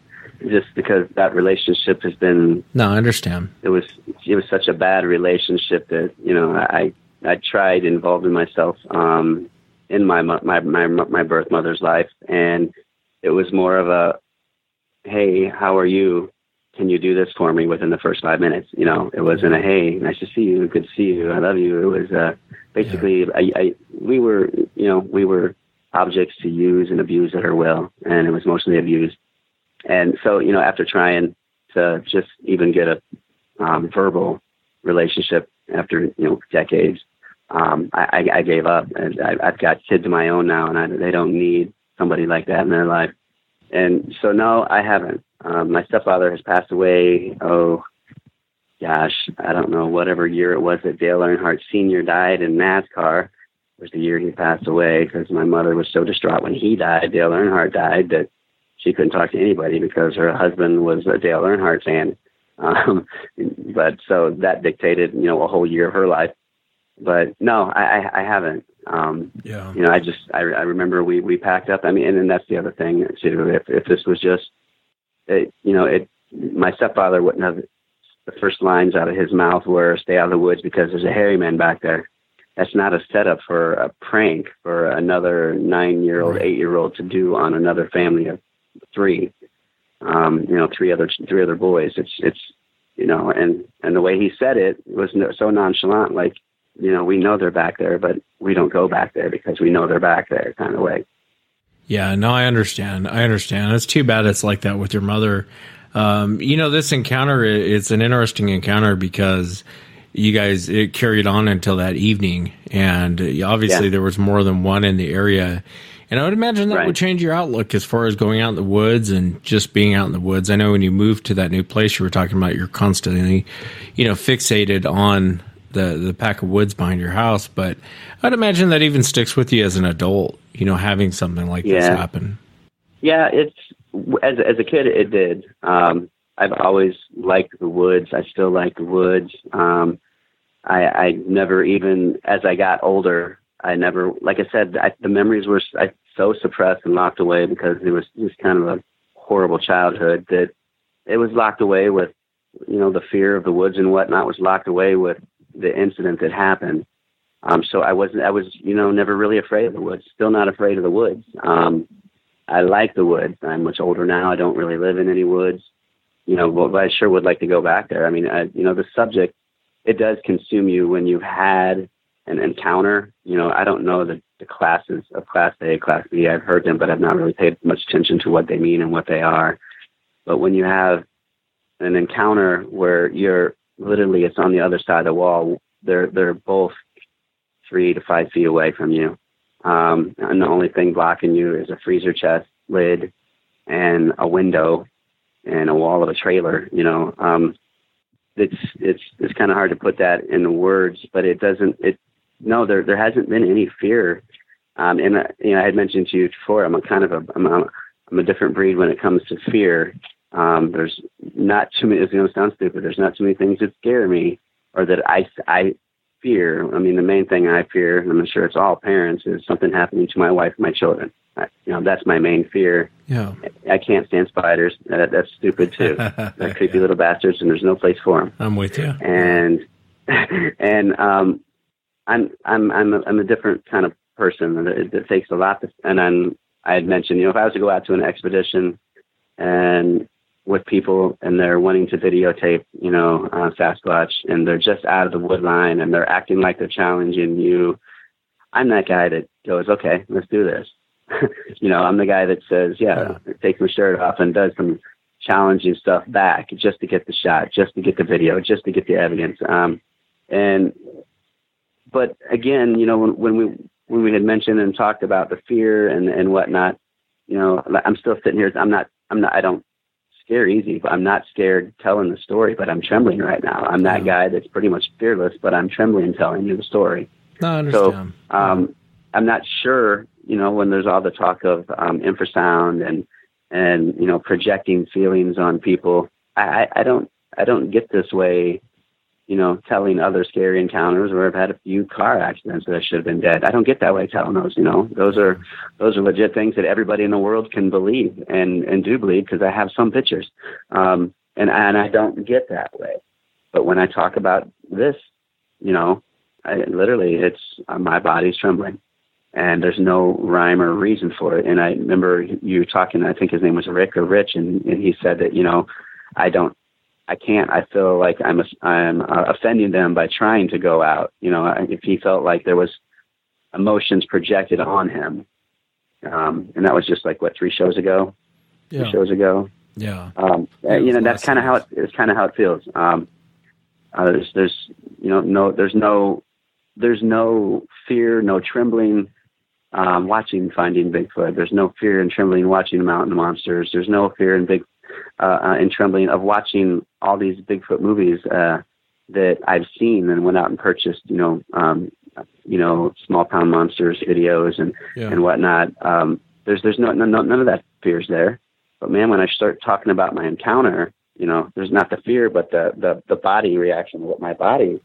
just because that relationship has been no, I understand. it was it was such a bad relationship that you know I I tried involving myself um, in my my my my birth mother's life, and it was more of a hey, how are you? Can you do this for me within the first five minutes? You know, it wasn't a hey, nice to see you, good to see you, I love you. It was uh, basically I, I we were you know we were objects to use and abuse at her will, and it was mostly abused. And so you know after trying to just even get a um, verbal relationship after you know decades. Um, I, I, I gave up, and I, I've got kids of my own now, and I, they don't need somebody like that in their life. And so, no, I haven't. Um, my stepfather has passed away. Oh, gosh, I don't know whatever year it was that Dale Earnhardt Sr. died in NASCAR. Was the year he passed away because my mother was so distraught when he died. Dale Earnhardt died that she couldn't talk to anybody because her husband was a Dale Earnhardt fan. Um, but so that dictated, you know, a whole year of her life. But no, I, I, I haven't. Um, Yeah. you know, I just I, I remember we we packed up. I mean, and then that's the other thing too. If if this was just, it, you know, it my stepfather wouldn't have. The first lines out of his mouth were "Stay out of the woods because there's a hairy man back there." That's not a setup for a prank for another nine-year-old, eight-year-old to do on another family of three. Um, you know, three other three other boys. It's it's you know, and and the way he said it was no- so nonchalant, like you know, we know they're back there, but we don't go back there because we know they're back there, kind of way. Yeah, no, I understand. I understand. It's too bad it's like that with your mother. Um, you know, this encounter, it's an interesting encounter because you guys, it carried on until that evening. And uh, obviously Yeah. there was more than one in the area. And I would imagine that Right. would change your outlook as far as going out in the woods and just being out in the woods. I know when you moved to that new place, you were talking about you're constantly, you know, fixated on the, the pack of woods behind your house. But I'd imagine that even sticks with you as an adult, you know, having something like this happen. Yeah, it's as as a kid it did. Um, I've always liked the woods. I still like the woods. Um, I, I never even as I got older, I never like I said I, the memories were I, so suppressed and locked away because it was just kind of a horrible childhood that it was locked away with you know the fear of the woods and whatnot was locked away with the incident that happened. Um, so I wasn't I was you know never really afraid of the woods. Still not afraid of the woods. Um, I like the woods. I'm much older now. I don't really live in any woods, you know, but, I sure would like to go back there. I mean, I, you know, the subject, it does consume you when you've had an encounter. You know, I don't know the, the classes of Class A, Class B. I've heard them, but I've not really paid much attention to what they mean and what they are. But when you have an encounter where you're literally, it's on the other side of the wall. They're they're both three to five feet away from you um, and the only thing blocking you is a freezer chest lid and a window and a wall of a trailer. You know, um, it's it's it's kind of hard to put that in words, but it doesn't. It no, there there hasn't been any fear. Um, and uh, you know, I had mentioned to you before. I'm a kind of a I'm a, I'm a different breed when it comes to fear. Um, there's not too many. It's going to sound stupid. There's not too many things that scare me, or that I I fear. I mean, the main thing I fear, and I'm sure it's all parents, is something happening to my wife and my children. I, you know, that's my main fear. Yeah. I can't stand spiders. That, that's stupid too. They're creepy little bastards, and there's no place for them. I'm with you. And and um, I'm I'm I'm a, I'm a different kind of person. It, it takes a lot. To, and I'm I had mentioned, you know, if I was to go out to an expedition and with people and they're wanting to videotape, you know, uh, Sasquatch, and they're just out of the wood line and they're acting like they're challenging you. I'm that guy that goes, okay, let's do this. you know, I'm the guy that says, yeah, takes my shirt off and does some challenging stuff back just to get the shot, just to get the video, just to get the evidence. Um, and, but again, you know, when, when we when we had mentioned and talked about the fear and and whatnot, you know, I'm still sitting here. I'm not. I'm not. I don't scare easy, but I'm not scared telling the story. But I'm trembling right now. I'm that guy that's pretty much fearless, but I'm trembling telling you the story. No, I understand. So um, I'm not sure. You know, when there's all the talk of um, infrasound and and you know projecting feelings on people, I, I don't I don't get this way you know, telling other scary encounters where I've had a few car accidents that I should have been dead. I don't get that way telling those, you know. Those are those are legit things that everybody in the world can believe and and do believe because I have some pictures. Um and and I don't get that way. But when I talk about this, you know, I literally it's uh, my body's trembling. And there's no rhyme or reason for it. And I remember you talking, I think his name was Rick or Rich, and, and he said that, you know, I don't I can't. I feel like I'm I'm uh, offending them by trying to go out. You know, if he felt like there was emotions projected on him, um, and that was just like what three shows ago, Yeah. three shows ago. Yeah. Um, Yeah, you know, that's kind of how it it's kind of how it feels. Um, uh, there's there's you know no there's no there's no fear, no trembling. Um, watching Finding Bigfoot, there's no fear and trembling watching the Mountain Monsters. There's no fear and big uh, uh, and trembling of watching all these Bigfoot movies uh, that I've seen and went out and purchased, you know, um, you know, small town monsters videos and Yeah. and whatnot. Um, there's there's no, no none of that fears there. But man, when I start talking about my encounter, you know, there's not the fear, but the the, the body reaction, what my body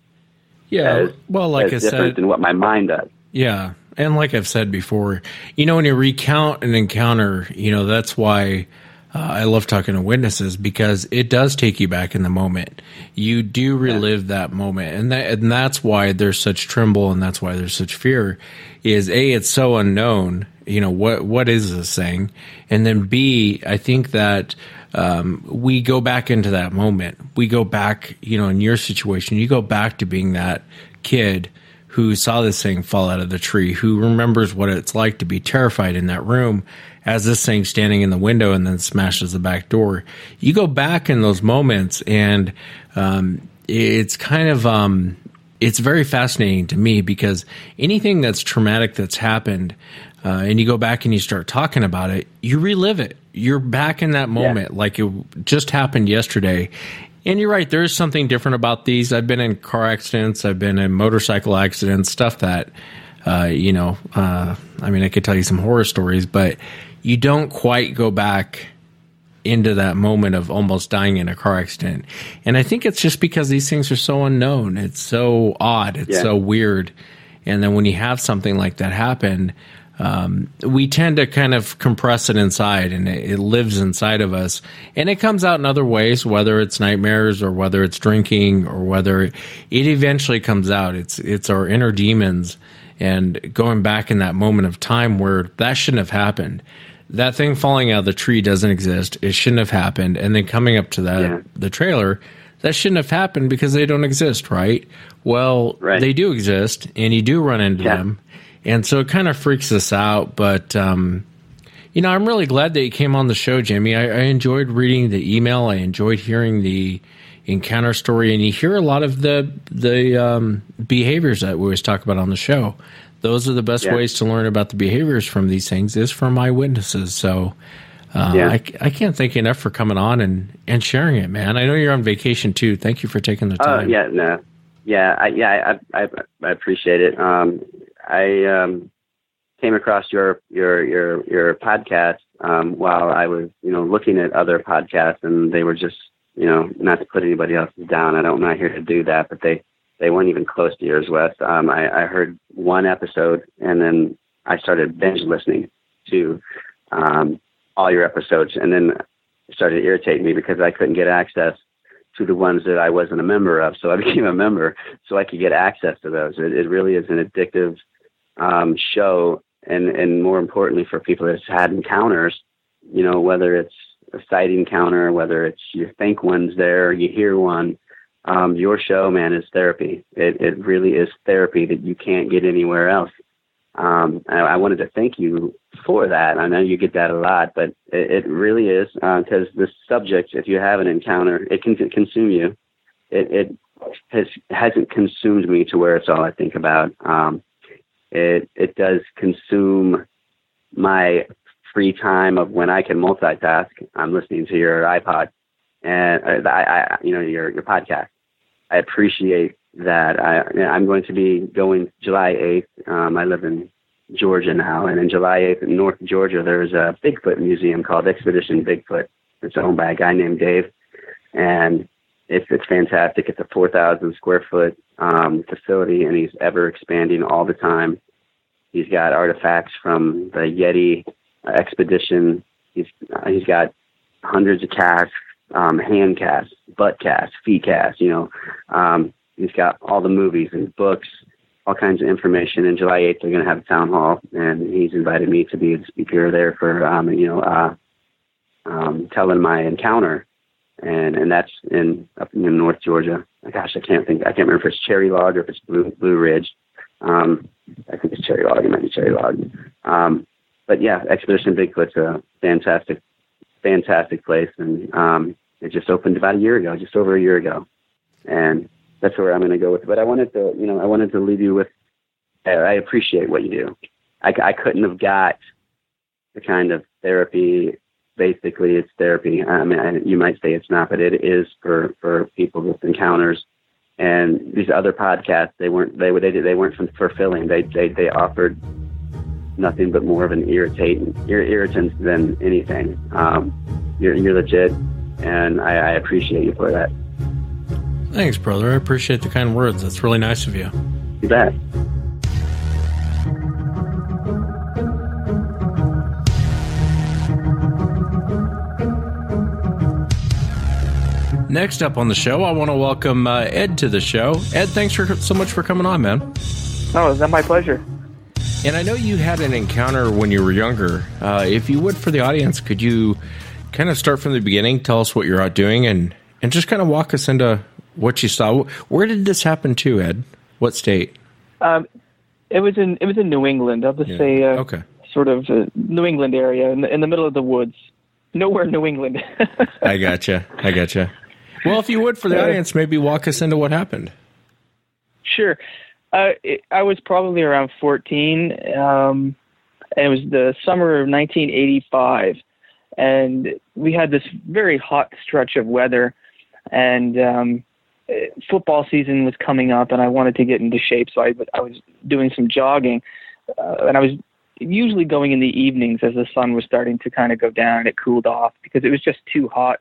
Yeah. has, well, like I said, than what my mind does. Yeah. And like I've said before, you know, when you recount an encounter, you know, that's why uh, I love talking to witnesses because it does take you back in the moment. You do relive that moment. And that, and that's why there's such tremble and that's why there's such fear is A, it's so unknown. You know, what, what is this thing? And then B, I think that, um, we go back into that moment. We go back, you know, in your situation, you go back to being that kid who saw this thing fall out of the tree, who remembers what it's like to be terrified in that room as this thing standing in the window and then smashes the back door. You go back in those moments and um, it's kind of um, it's very fascinating to me because anything that's traumatic that's happened uh, and you go back and you start talking about it, you relive it. You're back in that moment like it just happened yesterday. And you're right, there is something different about these. I've been in car accidents, I've been in motorcycle accidents, stuff that, uh, you know, uh, I mean, I could tell you some horror stories, but you don't quite go back into that moment of almost dying in a car accident. And I think it's just because these things are so unknown. It's so odd. It's Yeah. so weird. And then when you have something like that happen, um, we tend to kind of compress it inside and it, it lives inside of us. And it comes out in other ways, whether it's nightmares or whether it's drinking or whether it eventually comes out. It's, it's our inner demons and going back in that moment of time where that shouldn't have happened. That thing falling out of the tree doesn't exist. It shouldn't have happened. And then coming up to that, Yeah. the trailer, that shouldn't have happened because they don't exist, right? Well, Right. they do exist and you do run into Yeah. them. And so it kind of freaks us out. But, um, you know, I'm really glad that you came on the show, Jimmy. I, I enjoyed reading the email. I enjoyed hearing the encounter story, and you hear a lot of the the um, behaviors that we always talk about on the show. Those are the best Yeah. ways to learn about the behaviors from these things is from eyewitnesses. So. Uh, Yeah. I, I can't thank you enough for coming on and, and sharing it, man. I know you're on vacation too. Thank you for taking the Oh time. yeah, no, yeah, I, yeah, I, I, I appreciate it. Um, I um, came across your your your your podcast um, while I was, you know, looking at other podcasts, and they were just, you know, not to put anybody else down. I don't, not here to do that, but they they weren't even close to yours, Wes. Um, I, I heard one episode, and then I started binge listening to um, all your episodes, and then it started to irritate me because I couldn't get access to the ones that I wasn't a member of. So I became a member so I could get access to those. It, it really is an addictive um, show, and and more importantly for people that's had encounters, you know, whether it's a sight encounter, whether it's you think one's there, you hear one. Um, your show, man, is therapy. It it really is therapy that you can't get anywhere else. Um, I, I wanted to thank you for that. I know you get that a lot, but it, it really is because uh, subject, if you have an encounter, it can consume you. It, it has hasn't consumed me to where it's all I think about. Um, it it does consume my free time of when I can multitask. I'm listening to your iPod and uh, I, I, you know, your your podcast. I appreciate that. I I'm going to be going July 8th. Um, I live in Georgia now, and in July 8th in North Georgia, there's a Bigfoot museum called Expedition Bigfoot. It's owned by a guy named Dave, and it's it's fantastic. It's a 4,000 square foot um, facility, and he's ever expanding all the time. He's got artifacts from the Yeti expedition. He's uh, he's got hundreds of casts, um, hand casts, butt casts, feet casts. You know, um, he's got all the movies and books, all kinds of information. And July 8th, they're going to have a town hall, and he's invited me to be a speaker there for um, you know uh, um, telling my encounter, and and that's in up in North Georgia. Gosh, I can't think. I can't remember if it's Cherry Log or if it's Blue Blue Ridge. Um, I think it's Cherry Log. It might be Cherry Log. Um, but yeah, Expedition Bigfoot's a fantastic, fantastic place, and um, it just opened about a year ago, just over a year ago, and that's where I'm going to go with. It. But I wanted to, you know, I wanted to leave you with. I appreciate what you do. I, I couldn't have got the kind of therapy. Basically, it's therapy. I mean, I, you might say it's not, but it is for for people with encounters. And these other podcasts, they weren't they they they weren't fulfilling. They they they offered nothing but more of an irritating ir- irritant than anything. Um, you're, you're legit, and I, I appreciate you for that. Thanks, brother. I appreciate the kind words. That's really nice of you. You bet. Next up on the show, I want to welcome uh, Ed to the show. Ed, thanks for so much for coming on, man. Oh, it's my pleasure? And I know you had an encounter when you were younger. Uh, if you would, for the audience, could you kind of start from the beginning? Tell us what you're out doing, and and just kind of walk us into what you saw. Where did this happen to, Ed? What state? Um, it was in it was in New England. I'll just yeah. say, uh, okay, sort of uh, New England area in the, in the middle of the woods. Nowhere in New England. I gotcha. I gotcha. Well, if you would, for the audience, maybe walk us into what happened. Sure. Uh, it, I was probably around 14. Um, and it was the summer of 1985. And we had this very hot stretch of weather. And um, football season was coming up, and I wanted to get into shape. So I, I was doing some jogging. Uh, and I was usually going in the evenings as the sun was starting to kind of go down and it cooled off because it was just too hot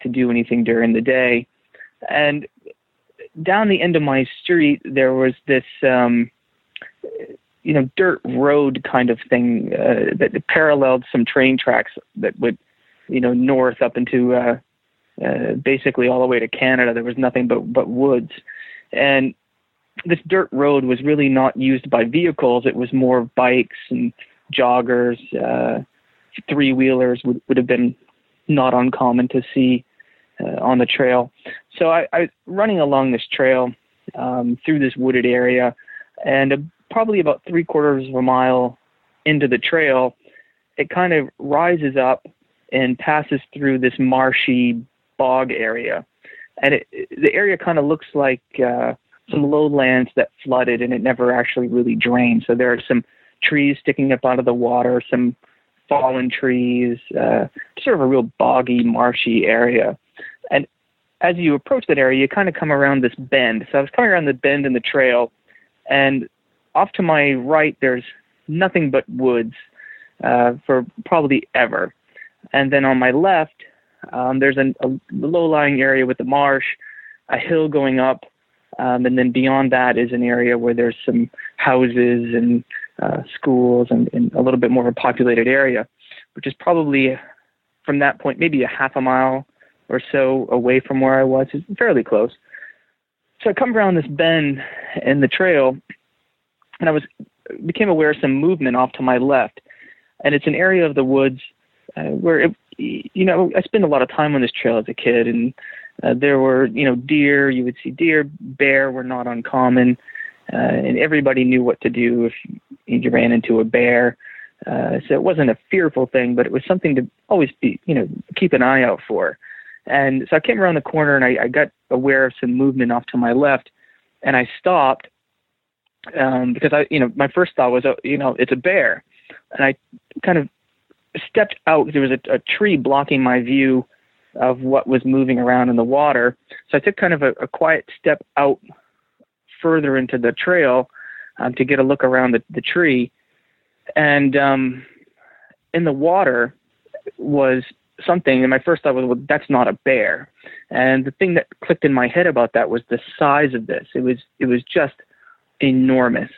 to do anything during the day. And down the end of my street there was this um you know dirt road kind of thing uh, that paralleled some train tracks that would you know north up into uh, uh basically all the way to Canada. There was nothing but but woods. And this dirt road was really not used by vehicles. It was more bikes and joggers. Uh three wheelers would would have been not uncommon to see uh, on the trail. So I, I was running along this trail um, through this wooded area, and probably about three quarters of a mile into the trail, it kind of rises up and passes through this marshy bog area, and it, the area kind of looks like uh, some lowlands that flooded and it never actually really drained. So there are some trees sticking up out of the water, some fallen trees, uh, sort of a real boggy, marshy area. And as you approach that area, you kind of come around this bend. So I was coming around the bend in the trail, and off to my right, there's nothing but woods uh, for probably ever. And then on my left, um, there's an, a low-lying area with the marsh, a hill going up, Um, and then beyond that is an area where there's some houses and uh, schools and, and a little bit more of a populated area, which is probably from that point maybe a half a mile or so away from where I was. It's fairly close. So I come around this bend in the trail, and I was became aware of some movement off to my left, and it's an area of the woods uh, where it, you know I spent a lot of time on this trail as a kid, and uh, there were you know deer. You would see deer, bear were not uncommon, uh, and everybody knew what to do if you ran into a bear. Uh, so it wasn't a fearful thing, but it was something to always be you know keep an eye out for. And so I came around the corner and I, I got aware of some movement off to my left, and I stopped um, because I, you know, my first thought was, oh, you know, it's a bear, and I kind of stepped out. There was a, a tree blocking my view of what was moving around in the water, so I took kind of a, a quiet step out further into the trail um, to get a look around the, the tree, and um, in the water was something and my first thought was well that's not a bear. And the thing that clicked in my head about that was the size of this. It was it was just enormous.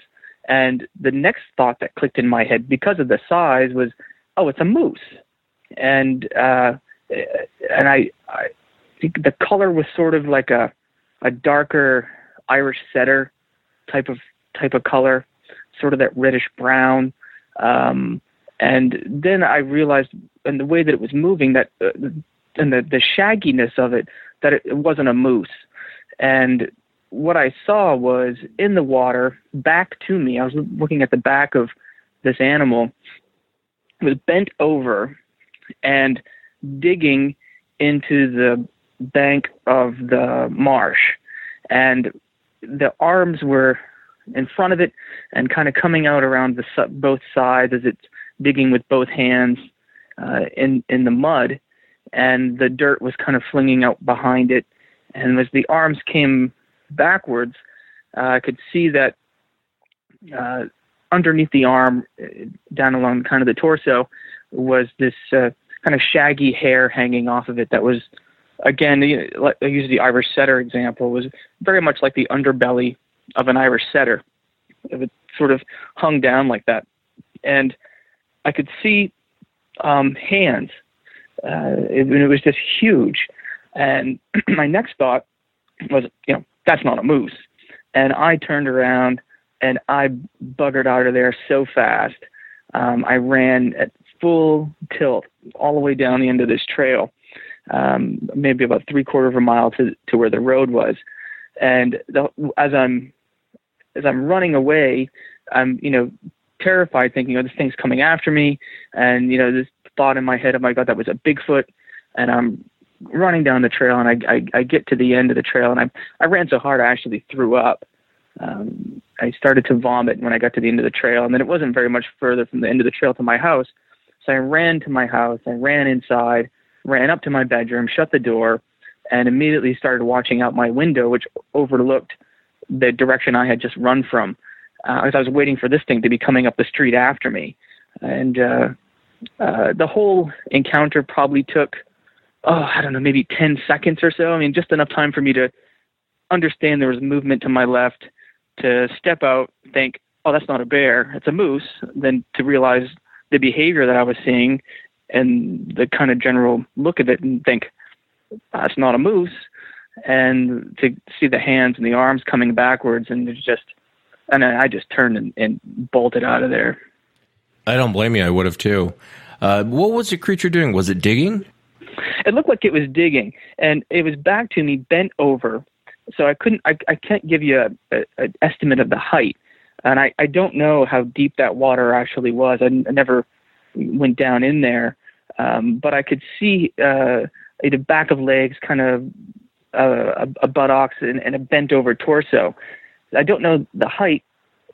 And the next thought that clicked in my head because of the size was oh it's a moose. And uh and i i think the color was sort of like a a darker irish setter type of type of color sort of that reddish brown. Um and then I realized, and the way that it was moving, that uh, and the the shagginess of it, that it, it wasn't a moose. And what I saw was in the water, back to me. I was looking at the back of this animal. It was bent over and digging into the bank of the marsh, and the arms were in front of it and kind of coming out around the both sides as it's digging with both hands uh, in in the mud, and the dirt was kind of flinging out behind it. And as the arms came backwards, uh, I could see that uh, underneath the arm, uh, down along kind of the torso, was this uh, kind of shaggy hair hanging off of it that was, again, I use the Irish setter example, was very much like the underbelly of an Irish setter. It sort of hung down like that. And I could see um, hands. Uh, it, it was just huge. And my next thought was, you know, that's not a moose. And I turned around and I buggered out of there so fast. Um, I ran at full tilt all the way down the end of this trail, um, maybe about three quarter of a mile to to where the road was. And the, as I'm as I'm running away, I'm you know terrified, thinking, "Oh, this thing's coming after me," and you know, this thought in my head, "Oh my God, that was a Bigfoot," and I'm running down the trail, and I, I, I get to the end of the trail, and I I ran so hard I actually threw up. Um, I started to vomit when I got to the end of the trail, and then it wasn't very much further from the end of the trail to my house. So I ran to my house, I ran inside, ran up to my bedroom, shut the door, and immediately started watching out my window, which overlooked the direction I had just run from uh, as I was waiting for this thing to be coming up the street after me. And uh, uh, the whole encounter probably took, oh, I don't know, maybe 10 seconds or so. I mean, just enough time for me to understand there was movement to my left, to step out, think, oh, that's not a bear, it's a moose, then to realize the behavior that I was seeing and the kind of general look of it and think, that's not a moose. And to see the hands and the arms coming backwards and just – and I just turned and, and bolted out of there. I don't blame you. I would have too. Uh, what was the creature doing? Was it digging? It looked like it was digging, and it was back to me, bent over. So I couldn't. I, I can't give you an estimate of the height, and I, I don't know how deep that water actually was. I, I never went down in there, um, but I could see uh, the back of legs, kind of uh, a, a buttocks, and, and a bent over torso. I don't know the height,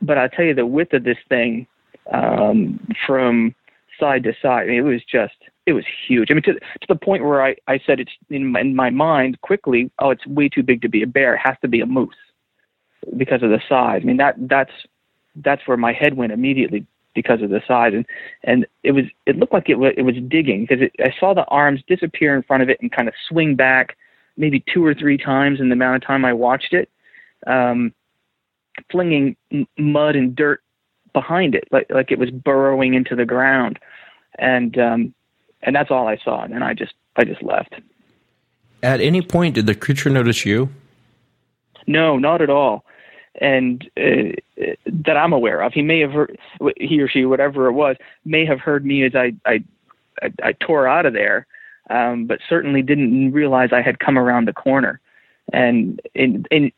but I'll tell you the width of this thing um, from side to side. I mean, it was just it was huge. I mean, to to the point where I I said it's in my, in my mind quickly. Oh, it's way too big to be a bear. It has to be a moose because of the size. I mean, that that's that's where my head went immediately because of the size and and it was it looked like it was it was digging because I saw the arms disappear in front of it and kind of swing back maybe two or three times in the amount of time I watched it um, flinging mud and dirt behind it, like like it was burrowing into the ground, and um, and that's all I saw. And then I just I just left. At any point, did the creature notice you? No, not at all. And uh, that I'm aware of, he may have heard, he or she, whatever it was, may have heard me as I I, I, I tore out of there, um, but certainly didn't realize I had come around the corner. And in in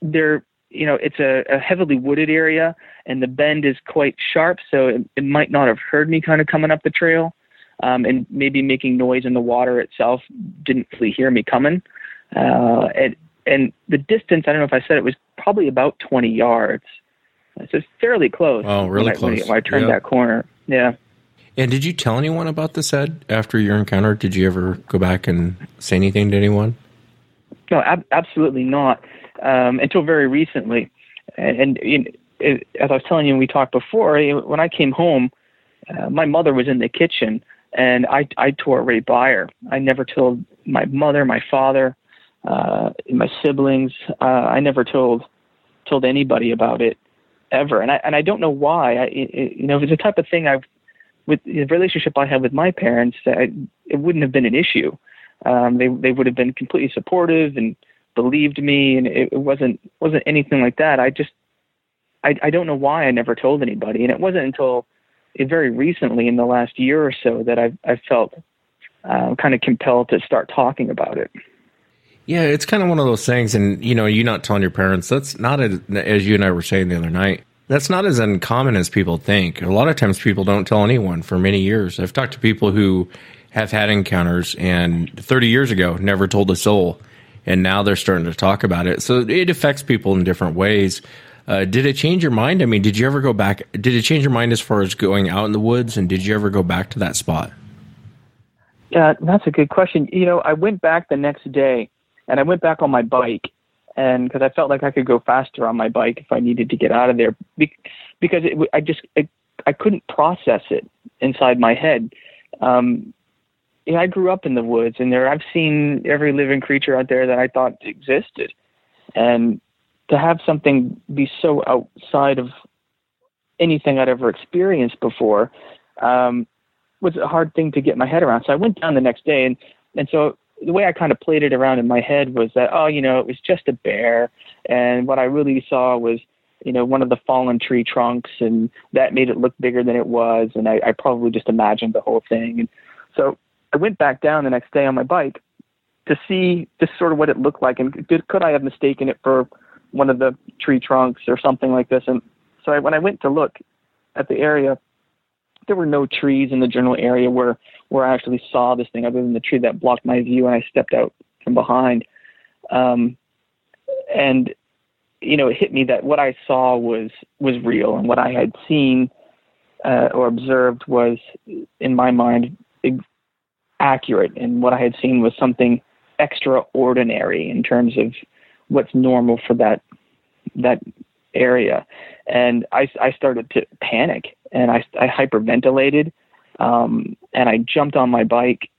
there, you know, it's a, a heavily wooded area, and the bend is quite sharp, so it, it might not have heard me kind of coming up the trail, um, and maybe making noise in the water itself didn't really hear me coming. Uh, and and the distance, I don't know if I said it was probably about 20 yards. So it's fairly close. Oh, really when I, close. When, I, turned Yeah. that corner. Yeah. And did you tell anyone about this, Ed, after your encounter? Did you ever go back and say anything to anyone? No, ab- absolutely not. Um, until very recently, and, and in, it, as I was telling you, we talked before. When I came home, uh, my mother was in the kitchen, and I I tore right by her. I never told my mother, my father, uh, my siblings. Uh, I never told told anybody about it ever, and I and I don't know why. I it, it- you know, it's the type of thing I've with the relationship I had with my parents. I, it wouldn't have been an issue. Um, they they would have been completely supportive and believed me, and it, wasn't wasn't anything like that. I just I I don't know why I never told anybody, and it wasn't until very recently in the last year or so that I've I felt uh, kind of compelled to start talking about it. Yeah, it's kind of one of those things, and you know, you not telling your parents. That's not as, as you and I were saying the other night. That's not as uncommon as people think. A lot of times, people don't tell anyone for many years. I've talked to people who have had encounters, and 30 years ago, never told a soul, and now they're starting to talk about it. So it affects people in different ways. Uh, did it change your mind? I mean, did you ever go back? Did it change your mind as far as going out in the woods, and did you ever go back to that spot? Yeah, that's a good question. You know, I went back the next day, and I went back on my bike, and because I felt like I could go faster on my bike if I needed to get out of there, be, because it, I just I, I couldn't process it inside my head. Um, I grew up in the woods, and there I've seen every living creature out there that I thought existed, and to have something be so outside of anything I'd ever experienced before. Um, was a hard thing to get my head around. So I went down the next day, and and so the way I kind of played it around in my head was that oh, you know, it was just a bear, and what I really saw was you know one of the fallen tree trunks, and that made it look bigger than it was, and I, I probably just imagined the whole thing, and so I went back down the next day on my bike to see just sort of what it looked like, and could, could I have mistaken it for one of the tree trunks or something like this, and so I, when I went to look at the area there were no trees in the general area where where I actually saw this thing, other than the tree that blocked my view, and I stepped out from behind. Um, and you know, it hit me that what I saw was was real, and what I had seen uh, or observed was, in my mind, accurate. And what I had seen was something extraordinary in terms of what's normal for that that area. And I, I started to panic and I, I hyperventilated um, and I jumped on my bike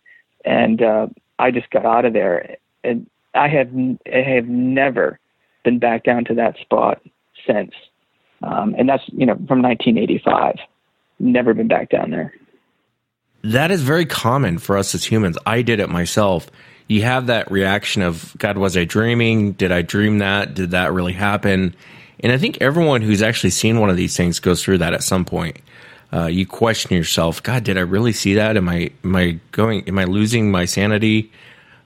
and uh, I just got out of there. And I have I have never been back down to that spot since. Um, and that's you know from 1985. Never been back down there. That is very common for us as humans. I did it myself. You have that reaction of, God, was I dreaming? Did I dream that? Did that really happen? And I think everyone who's actually seen one of these things goes through that at some point. Uh, you question yourself, God, did I really see that? Am I am I going? Am I losing my sanity?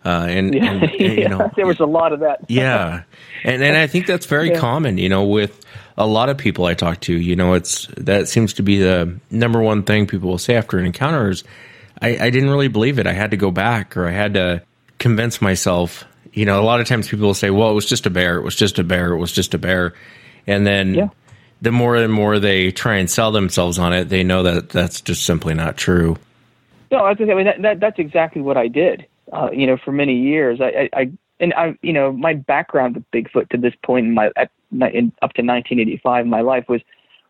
Uh, and, Yeah, and, and, you yeah, know, there was a lot of that. yeah, and and I think that's very Yeah. common. You know, with a lot of people I talk to, you know, it's that seems to be the number one thing people will say after an encounter is, I, I didn't really believe it. I had to go back, or I had to convince myself. You know, a lot of times people will say, "Well, it was just a bear. It was just a bear. It was just a bear," and then. Yeah. The more and more they try and sell themselves on it, they know that that's just simply not true. No, I, was gonna say, I mean that, that that's exactly what I did. Uh, you know, for many years, I, I, I and I, you know, my background with Bigfoot to this point in my at, in, up to 1985, my life was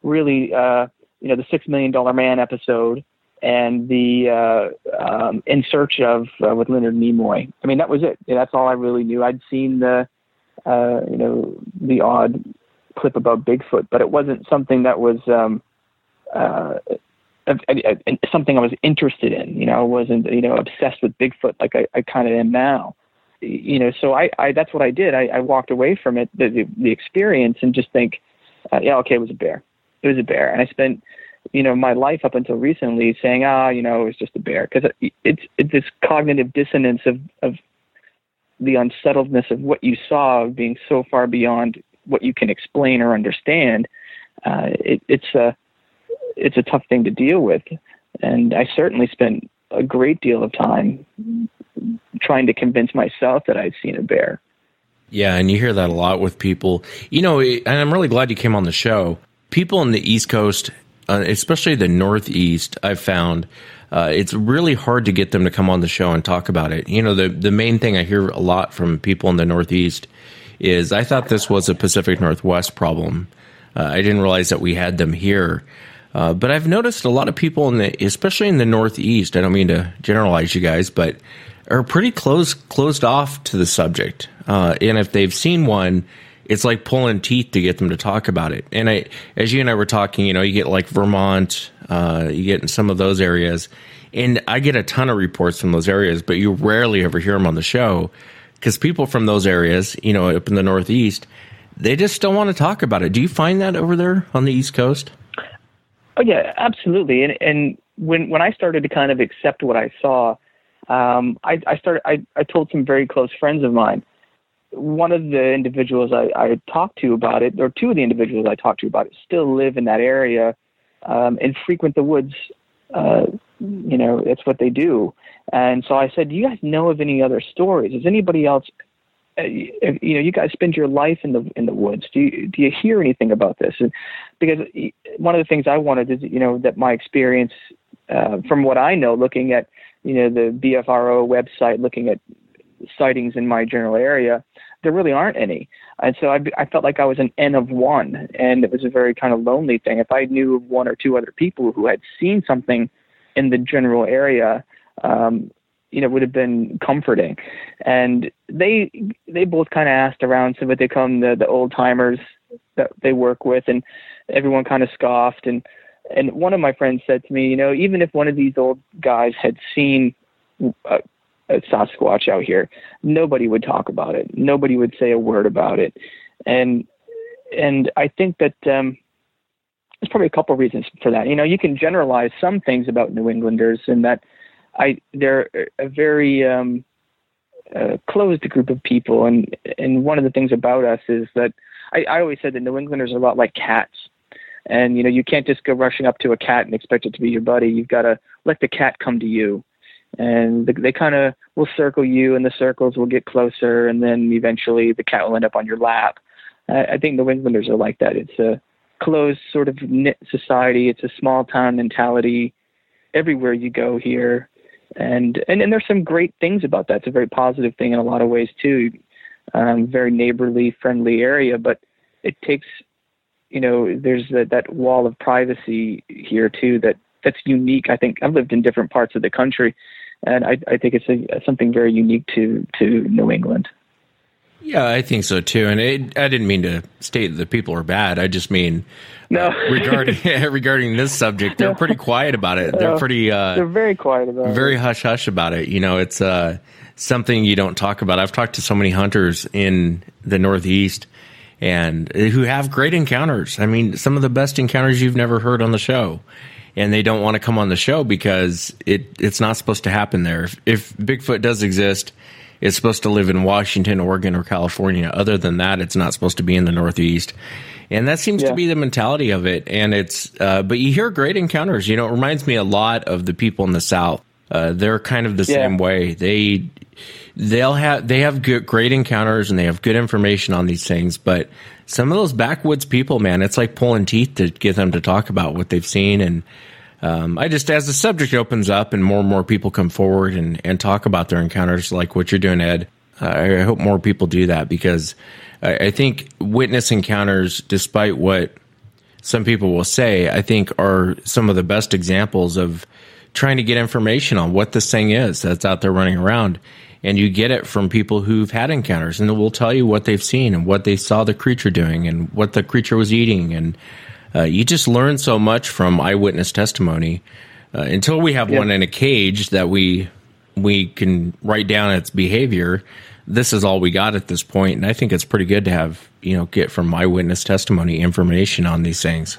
really, uh, you know, the Six Million Dollar Man episode and the uh, um, In Search of uh, with Leonard Nimoy. I mean, that was it. That's all I really knew. I'd seen the uh, you know, the odd clip about Bigfoot, but it wasn't something that was um, uh, something I was interested in. You know, I wasn't you know obsessed with Bigfoot like I, I kind of am now. You know, so I, I that's what I did. I, I walked away from it, the, the, the experience, and just think, uh, yeah, okay, it was a bear. It was a bear, and I spent you know my life up until recently saying, ah, you know, it was just a bear because it, it's it's this cognitive dissonance of of the unsettledness of what you saw being so far beyond what you can explain or understand. Uh, it, it's a it's a tough thing to deal with. And I certainly spent a great deal of time trying to convince myself that I'd seen a bear. Yeah, and you hear that a lot with people. You know, and I'm really glad you came on the show. People in the East Coast, uh, especially the Northeast, I've found uh, it's really hard to get them to come on the show and talk about it. You know, the the main thing I hear a lot from people in the Northeast is I thought this was a Pacific Northwest problem. Uh, I didn't realize that we had them here. Uh, but I've noticed a lot of people in the, especially in the Northeast. I don't mean to generalize you guys, but are pretty close closed off to the subject. Uh, and if they've seen one, it's like pulling teeth to get them to talk about it. And I, as you and I were talking, you know, you get like Vermont, uh, you get in some of those areas, and I get a ton of reports from those areas, but you rarely ever hear them on the show because people from those areas, you know, up in the Northeast, they just don't want to talk about it. Do you find that over there on the East Coast? Oh yeah, absolutely. And and when when I started to kind of accept what I saw, um, I, I started. I, I told some very close friends of mine. One of the individuals I, I talked to about it, or two of the individuals I talked to about it, still live in that area um, and frequent the woods. Uh, you know, it's what they do. And so I said, "Do you guys know of any other stories? Is anybody else uh, you know, you guys spend your life in the in the woods. Do you do you hear anything about this? And because one of the things I wanted is, you know, that my experience, uh, from what I know, looking at, you know, the BFRO website, looking at sightings in my general area, there really aren't any. And so I, I felt like I was an N of one, and it was a very kind of lonely thing. If I knew of one or two other people who had seen something in the general area, um, you know would have been comforting and they they both kind of asked around so what they come the the old timers that they work with and everyone kind of scoffed and and one of my friends said to me you know even if one of these old guys had seen a, a sasquatch out here nobody would talk about it. Nobody would say a word about it. And and i think that um there's probably a couple of reasons for that. You know you can generalize some things about new englanders in that I they're a very um, uh, closed group of people, and and one of the things about us is that I, I always said that New Englanders are a lot like cats, and you know you can't just go rushing up to a cat and expect it to be your buddy. You've got to let the cat come to you, and the, they kind of will circle you, and the circles will get closer, and then eventually the cat will end up on your lap. I, I think New Englanders are like that. It's a closed sort of knit society. It's a small town mentality. Everywhere you go here, and and and there's some great things about that. It's a very positive thing in a lot of ways too. Um, very neighborly, friendly area, but it takes, you know, there's that that wall of privacy here too that that's unique. I think I've lived in different parts of the country, and I, I think it's a, something very unique to to New England. Yeah, I think so too. And it, I didn't mean to state that people are bad. I just mean no. uh, regarding regarding this subject, they're pretty quiet about it. They're pretty. Uh, they're very quiet about very it. Very hush hush about it. You know, it's uh, something you don't talk about. I've talked to so many hunters in the Northeast and who have great encounters. I mean, some of the best encounters you've never heard on the show. And they don't want to come on the show because it it's not supposed to happen there. If, if Bigfoot does exist, it's supposed to live in Washington, Oregon, or California. Other than that, it's not supposed to be in the Northeast. And that seems yeah. to be the mentality of it. And it's, uh, but you hear great encounters. You know, it reminds me a lot of the people in the South. Uh, they're kind of the yeah. same way. They, they'll have, they have good, great encounters and they have good information on these things. But some of those backwoods people, man, it's like pulling teeth to get them to talk about what they've seen and, um, I just, as the subject opens up and more and more people come forward and, and talk about their encounters, like what you're doing, Ed, I hope more people do that because I, I think witness encounters, despite what some people will say, I think are some of the best examples of trying to get information on what this thing is that's out there running around. and you get it from people who've had encounters, and will tell you what they've seen and what they saw the creature doing and what the creature was eating, and uh, you just learn so much from eyewitness testimony. Uh, until we have one in a cage that we we can write down its behavior. This is all we got at this point, and I think it's pretty good to have you know get from eyewitness testimony information on these things.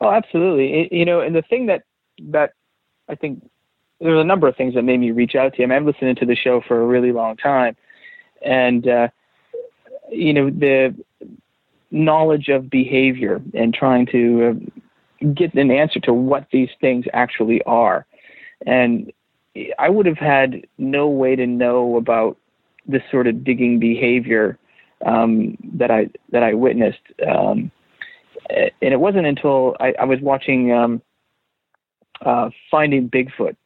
Oh, absolutely. You know, and the thing that that I think there's a number of things that made me reach out to you. I mean, I've listened to the show for a really long time, and uh, you know the knowledge of behavior and trying to uh, get an answer to what these things actually are. And I would have had no way to know about this sort of digging behavior um, that I that I witnessed. Um, and it wasn't until I, I was watching um, uh, Finding Bigfoot,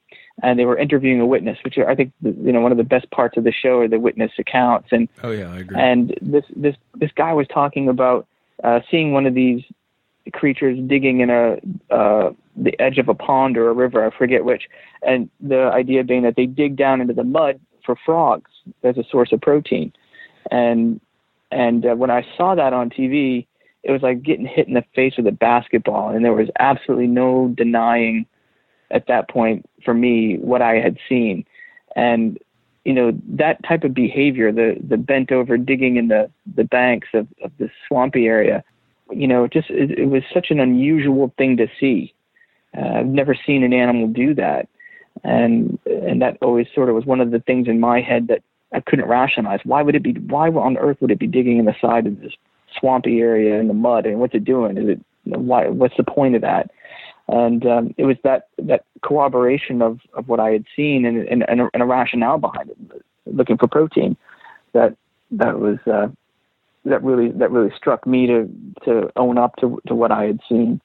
and they were interviewing a witness, which I think you know one of the best parts of the show are the witness accounts. And Oh yeah, I agree. and this this this guy was talking about uh, seeing one of these creatures digging in a uh, the edge of a pond or a river, I forget which, and the idea being that they dig down into the mud for frogs as a source of protein, and and uh, when I saw that on TV, it was like getting hit in the face with a basketball, and there was absolutely no denying at that point for me what I had seen, and you know that type of behavior, the the bent over digging in the the banks of of the swampy area, you know, just it, it was such an unusual thing to see. Uh, I've never seen an animal do that, and and that always sort of was one of the things in my head that I couldn't rationalize. Why would it be? Why on earth would it be digging in the side of this swampy area in the mud? And what's it doing? Is it why? What's the point of that? And um, it was that that corroboration of, of what I had seen and, and, and, a, and a rationale behind it, looking for protein. That that was uh, that really that really struck me to to own up to to what I had seen.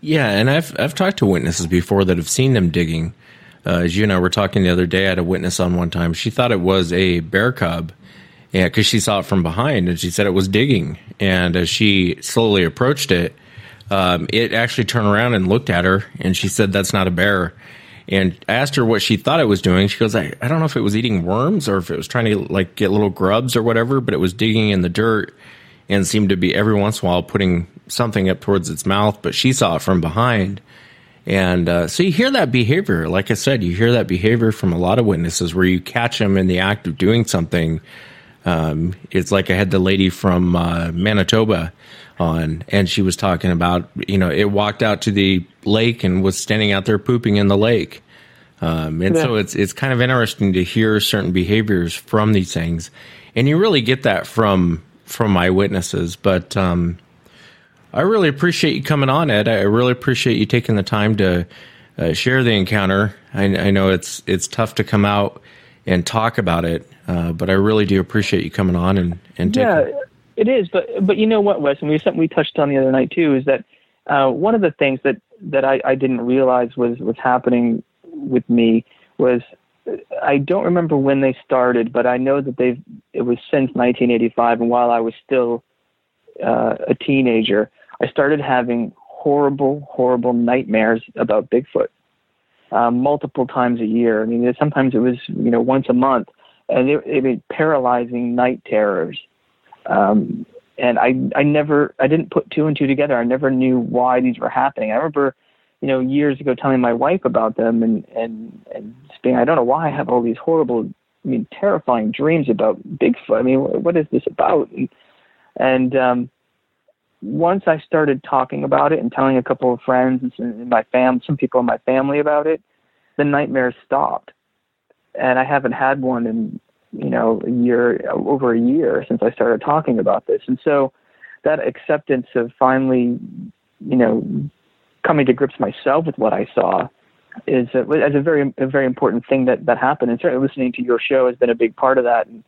Yeah, and I've I've talked to witnesses before that have seen them digging. Uh, as you and I were talking the other day, I had a witness on one time. She thought it was a bear cub, yeah, because she saw it from behind, and she said it was digging. And as she slowly approached it, um, it actually turned around and looked at her, and she said, "That's not a bear." And asked her what she thought it was doing. She goes, I, I don't know if it was eating worms or if it was trying to like get little grubs or whatever, but it was digging in the dirt and seemed to be every once in a while putting something up towards its mouth, but she saw it from behind. And uh, so you hear that behavior. Like I said, you hear that behavior from a lot of witnesses where you catch them in the act of doing something. Um, it's like I had the lady from uh, Manitoba on, and she was talking about, you know, it walked out to the lake and was standing out there pooping in the lake. Um, and so it's it's kind of interesting to hear certain behaviors from these things, and you really get that from from eyewitnesses. But um, I really appreciate you coming on, Ed. I really appreciate you taking the time to uh, share the encounter. I, I know it's it's tough to come out and talk about it, uh, but I really do appreciate you coming on and and taking. Yeah, it is. But but you know what, Wes, and we something we touched on the other night too is that uh, one of the things that that I, I didn't realize was was happening with me was I don't remember when they started, but I know that they've it was since 1985, and while I was still uh, a teenager, I started having horrible, horrible nightmares about Bigfoot um, multiple times a year. I mean, sometimes it was you know once a month, and it, it was paralyzing night terrors. Um, and I, I never, I didn't put two and two together. I never knew why these were happening. I remember, you know, years ago telling my wife about them and, and, and being, I don't know why I have all these horrible, I mean, terrifying dreams about Bigfoot. I mean, what is this about? And, and um, once I started talking about it and telling a couple of friends and my fam, some people in my family about it, the nightmares stopped. And I haven't had one in you know, a year over a year since I started talking about this. And so that acceptance of finally, you know, coming to grips myself with what I saw is a, is a very a very important thing that that happened. And certainly listening to your show has been a big part of that. And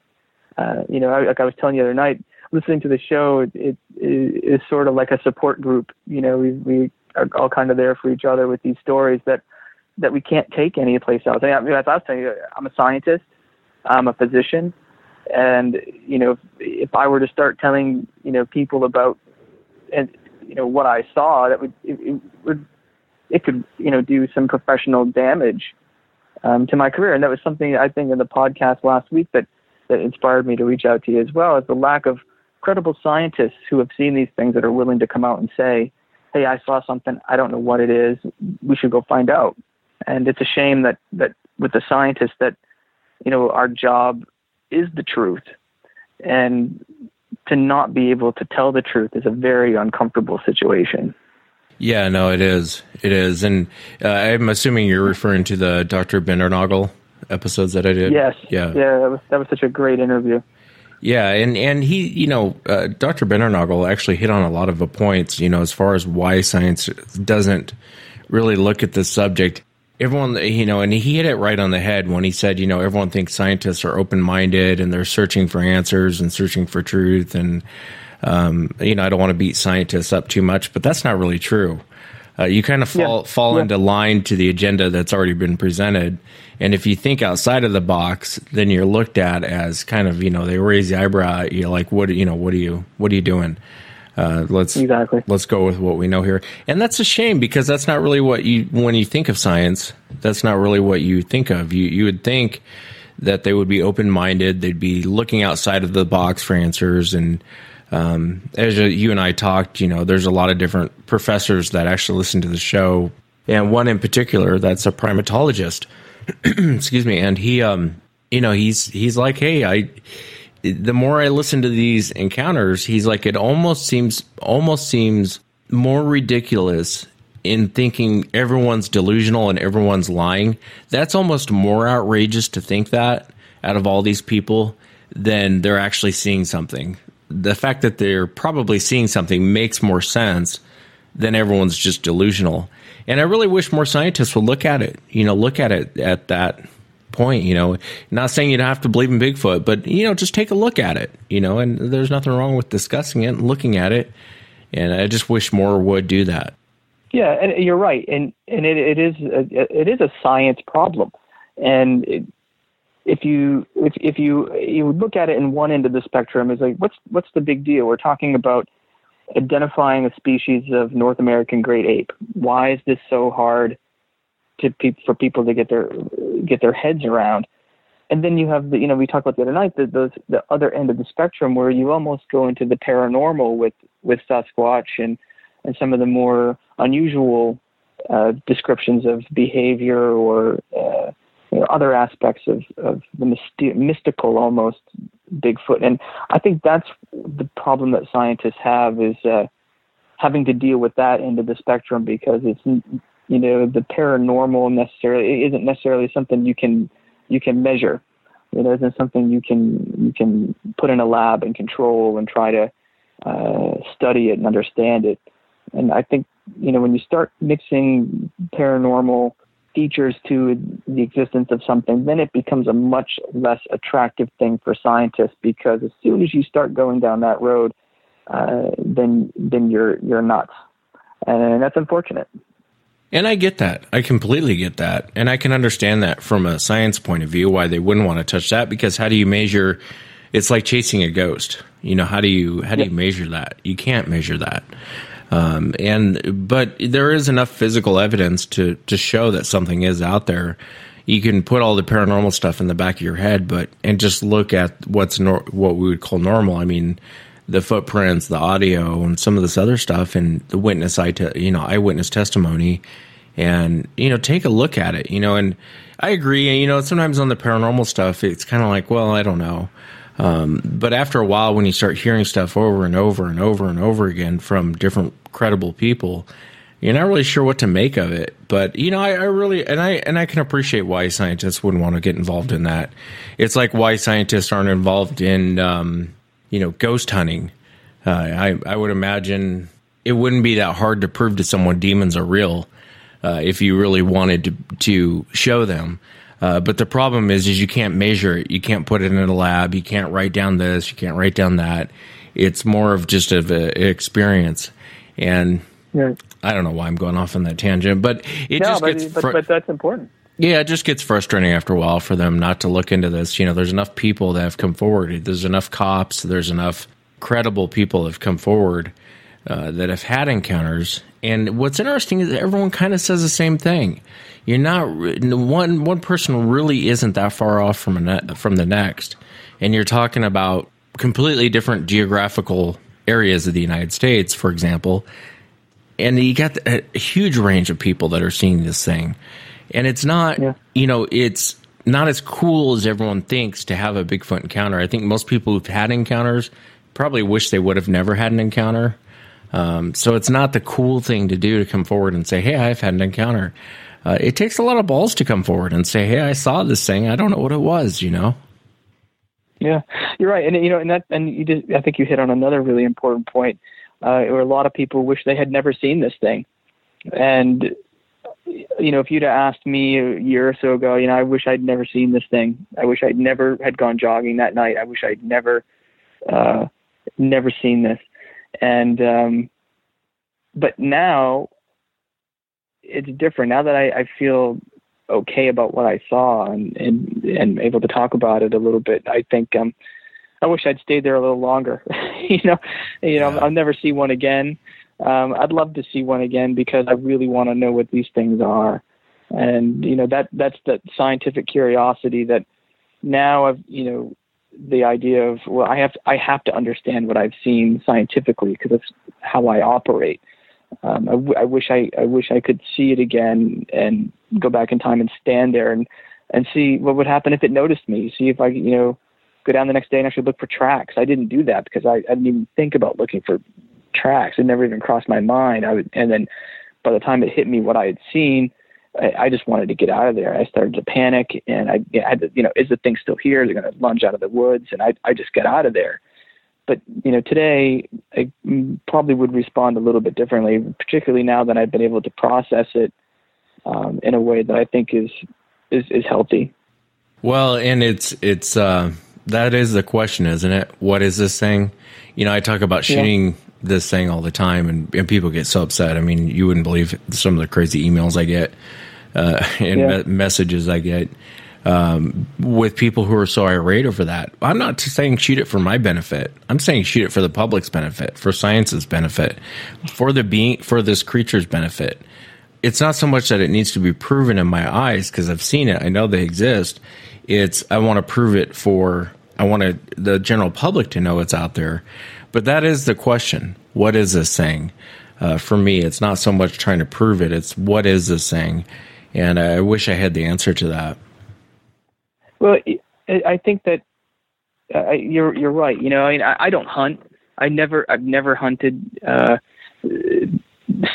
uh, you know, I, like I was telling you the other night, listening to the show it, it, is sort of like a support group. You know, we we are all kind of there for each other with these stories that that we can't take any place else. I mean, as I was telling you, I'm a scientist. I'm a physician, and you know, if, if I were to start telling you know people about and you know what I saw, that would it, it would it could you know do some professional damage. um, to my career. And that was something I think in the podcast last week that that inspired me to reach out to you as well. Is the lack of credible scientists who have seen these things that are willing to come out and say, "Hey, I saw something. I don't know what it is. We should go find out." And it's a shame that that with the scientists that you know our job is the truth, and to not be able to tell the truth is a very uncomfortable situation. Yeah, no, it is. It is, and uh, I'm assuming you're referring to the Dr. Bindernagel episodes that I did. Yes. Yeah. Yeah. That was that was such a great interview. Yeah, and and he, you know, uh, Dr. Bindernagel actually hit on a lot of the points. You know, as far as why science doesn't really look at this subject. Everyone, you know, and he hit it right on the head when he said, you know, everyone thinks scientists are open minded and they're searching for answers and searching for truth and um, you know, I don't want to beat scientists up too much, but that's not really true. Uh, you kind of fall Yeah. fall Yeah. into line to the agenda that's already been presented, and if you think outside of the box, then you're looked at as kind of you know they raise the eyebrow at you like what you know what are you what are you doing? Uh, let's Exactly. let's go with what we know here, and that's a shame because that's not really what you when you think of science. That's not really what you think of. You you would think that they would be open minded. They'd be looking outside of the box for answers. And um, as you and I talked, you know, there's a lot of different professors that actually listen to the show, and one in particular that's a primatologist. Excuse me, and he, um, you know, he's he's like, hey, I. The more I listen to these encounters, he's like, it almost seems almost seems more ridiculous in thinking everyone's delusional and everyone's lying. That's almost more outrageous to think that out of all these people than they're actually seeing something. The fact that they're probably seeing something makes more sense than everyone's just delusional. And I really wish more scientists would look at it, you know, look at it at that point, you know, not saying you don't have to believe in Bigfoot, but, you know, just take a look at it, you know, and there's nothing wrong with discussing it and looking at it. And I just wish more would do that. Yeah, and you're right, and and it, it is a, it is a science problem, and it, if you if if you you look at it in one end of the spectrum is like what's what's the big deal? We're talking about identifying a species of North American great ape. Why is this so hard to pe- for people to get their get their heads around? And then you have the you know we talked about the other night the those the other end of the spectrum where you almost go into the paranormal with with Sasquatch and and some of the more unusual uh, descriptions of behavior or uh, you know, other aspects of, of the mysti- mystical almost Bigfoot. And I think that's the problem that scientists have is uh, having to deal with that end of the spectrum because it's you know the paranormal necessarily isn't necessarily something you can you can measure. It isn't something you can you can put in a lab and control and try to uh, study it and understand it. And I think, you know, when you start mixing paranormal features to the existence of something, then it becomes a much less attractive thing for scientists because as soon as you start going down that road, uh, then then you're you're nuts, and that's unfortunate. And I get that. I completely get that. And I can understand that from a science point of view why they wouldn't want to touch that because how do you measure it's like chasing a ghost. You know, how do you how do you measure that? You can't measure that. Um, and but there is enough physical evidence to to show that something is out there. You can put all the paranormal stuff in the back of your head, but and just look at what's nor- what we would call normal. I mean, the footprints, the audio, and some of this other stuff, and the witness eye, te- you know, eyewitness testimony, and you know, take a look at it. You know, and I agree. You know, sometimes on the paranormal stuff, it's kind of like, well, I don't know. Um, but after a while, when you start hearing stuff over and over and over and over again from different credible people, you're not really sure what to make of it. But you know, I, I really and I and I can appreciate why scientists wouldn't want to get involved in that. It's like why scientists aren't involved in um, you know ghost hunting. Uh, I I would imagine it wouldn't be that hard to prove to someone demons are real uh, if you really wanted to to show them. Uh, but the problem is, is you can't measure it. You can't put it in a lab. You can't write down this. You can't write down that. It's more of just of an experience. And Yeah. I don't know why I'm going off on that tangent, but it no, just but, gets but, but that's important. Yeah, it just gets frustrating after a while for them not to look into this. You know, there's enough people that have come forward. There's enough cops. There's enough credible people that have come forward uh, that have had encounters, And what's interesting is everyone kind of says the same thing. You're not one one person really isn't that far off from ne- from the next, and you're talking about completely different geographical areas of the United States, for example. And you got a huge range of people that are seeing this thing, and it's not you know it's not as cool as everyone thinks to have a Bigfoot encounter. I think most people who've had encounters probably wish they would have never had an encounter. Um, so it's not the cool thing to do to come forward and say, "Hey, I've had an encounter." Uh, it takes a lot of balls to come forward and say, "Hey, I saw this thing. I don't know what it was." You know. Yeah, you're right, and you know, and that, and you did. I think you hit on another really important point, uh, where a lot of people wish they had never seen this thing, and you know, if you'd have asked me a year or so ago, you know, I wish I'd never seen this thing. I wish I'd never had gone jogging that night. I wish I'd never, uh, never seen this, and um, but now it's different. Now that I, I feel okay about what I saw and, and and able to talk about it a little bit. I think um I wish I'd stayed there a little longer. you know, you know, I'll never see one again. Um I'd love to see one again because I really want to know what these things are. And you know, that that's the scientific curiosity that now I've, you know, the idea of well, I have to, I have to understand what I've seen scientifically because that's how I operate. Um, I, w- I wish I, I wish I could see it again and go back in time and stand there and, and see what would happen if it noticed me. See if I, you know, go down the next day and actually look for tracks. I didn't do that because I, I didn't even think about looking for tracks. It never even crossed my mind. I would, and then by the time it hit me what I had seen, I, I just wanted to get out of there. I started to panic and I, I had to, you know, is the thing still here? They're going to lunge out of the woods and I, I just got out of there but you know today I probably would respond a little bit differently, particularly now that I've been able to process it um, in a way that I think is is, is healthy. Well, and it's it's uh, that is the question, isn't it? What is this thing? You know, I talk about shooting yeah. this thing all the time, and, and people get so upset. I mean, you wouldn't believe some of the crazy emails I get uh, and yeah. me- messages I get um, with people who are so irate over that. I'm not saying shoot it for my benefit. I'm saying shoot it for the public's benefit, for science's benefit, for the being, for this creature's benefit. It's not so much that it needs to be proven in my eyes because I've seen it. I know they exist. It's I want to prove it for I want the general public to know it's out there. But that is the question. What is this thing? Uh, for me, it's not so much trying to prove it. It's what is this thing? And I wish I had the answer to that. Well, I think that uh, you're you're right. You know, I mean, I, I don't hunt. I never I've never hunted uh,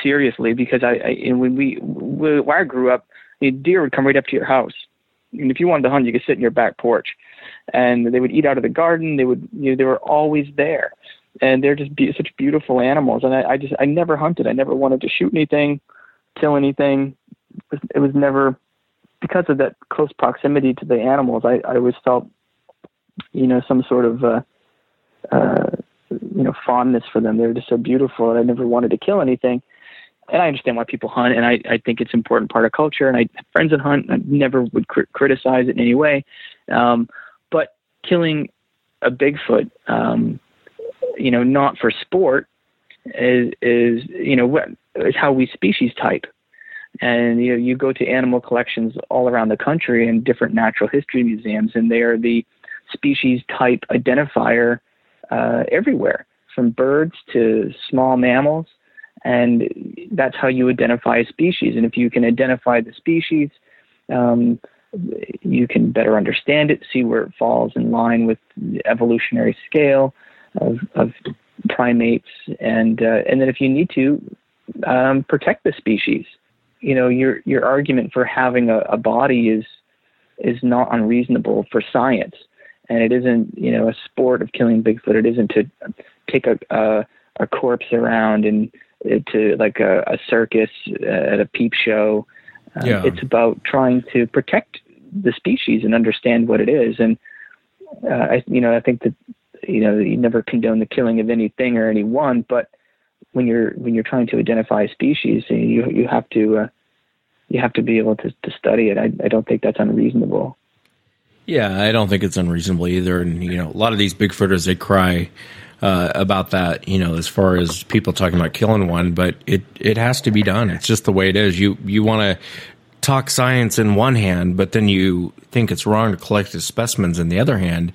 seriously because I, I and when we where I grew up, deer would come right up to your house, and if you wanted to hunt, you could sit in your back porch, and they would eat out of the garden. They would you know they were always there, and they're just be- such beautiful animals. And I, I just I never hunted. I never wanted to shoot anything, kill anything. It was, it was never because of that close proximity to the animals, I, I always felt, you know, some sort of, uh, uh, you know, fondness for them. They were just so beautiful, and I never wanted to kill anything. And I understand why people hunt, and I, I think it's an important part of culture. And I have friends that hunt. I never would cr- criticize it in any way. Um, but killing a Bigfoot, um, you know, not for sport, is is you know is how we species type and you know, you go to animal collections all around the country and different natural history museums, and they are the species type identifier uh, everywhere, from birds to small mammals, and that's how you identify a species. And if you can identify the species, um, you can better understand it, see where it falls in line with the evolutionary scale of, of primates, and uh, and then if you need to, um, protect the species you know your your argument for having a, a body is is not unreasonable for science and it isn't you know a sport of killing bigfoot it isn't to take a a, a corpse around and uh, to like a, a circus uh, at a peep show um, yeah. it's about trying to protect the species and understand what it is and uh, I you know I think that you know you never condone the killing of anything or anyone but when you're when you're trying to identify a species, you you have to uh, you have to be able to, to study it. I, I don't think that's unreasonable. Yeah, I don't think it's unreasonable either. And you know, a lot of these Bigfooters they cry uh, about that. You know, as far as people talking about killing one, but it it has to be done. It's just the way it is. You you want to talk science in one hand, but then you think it's wrong to collect the specimens in the other hand,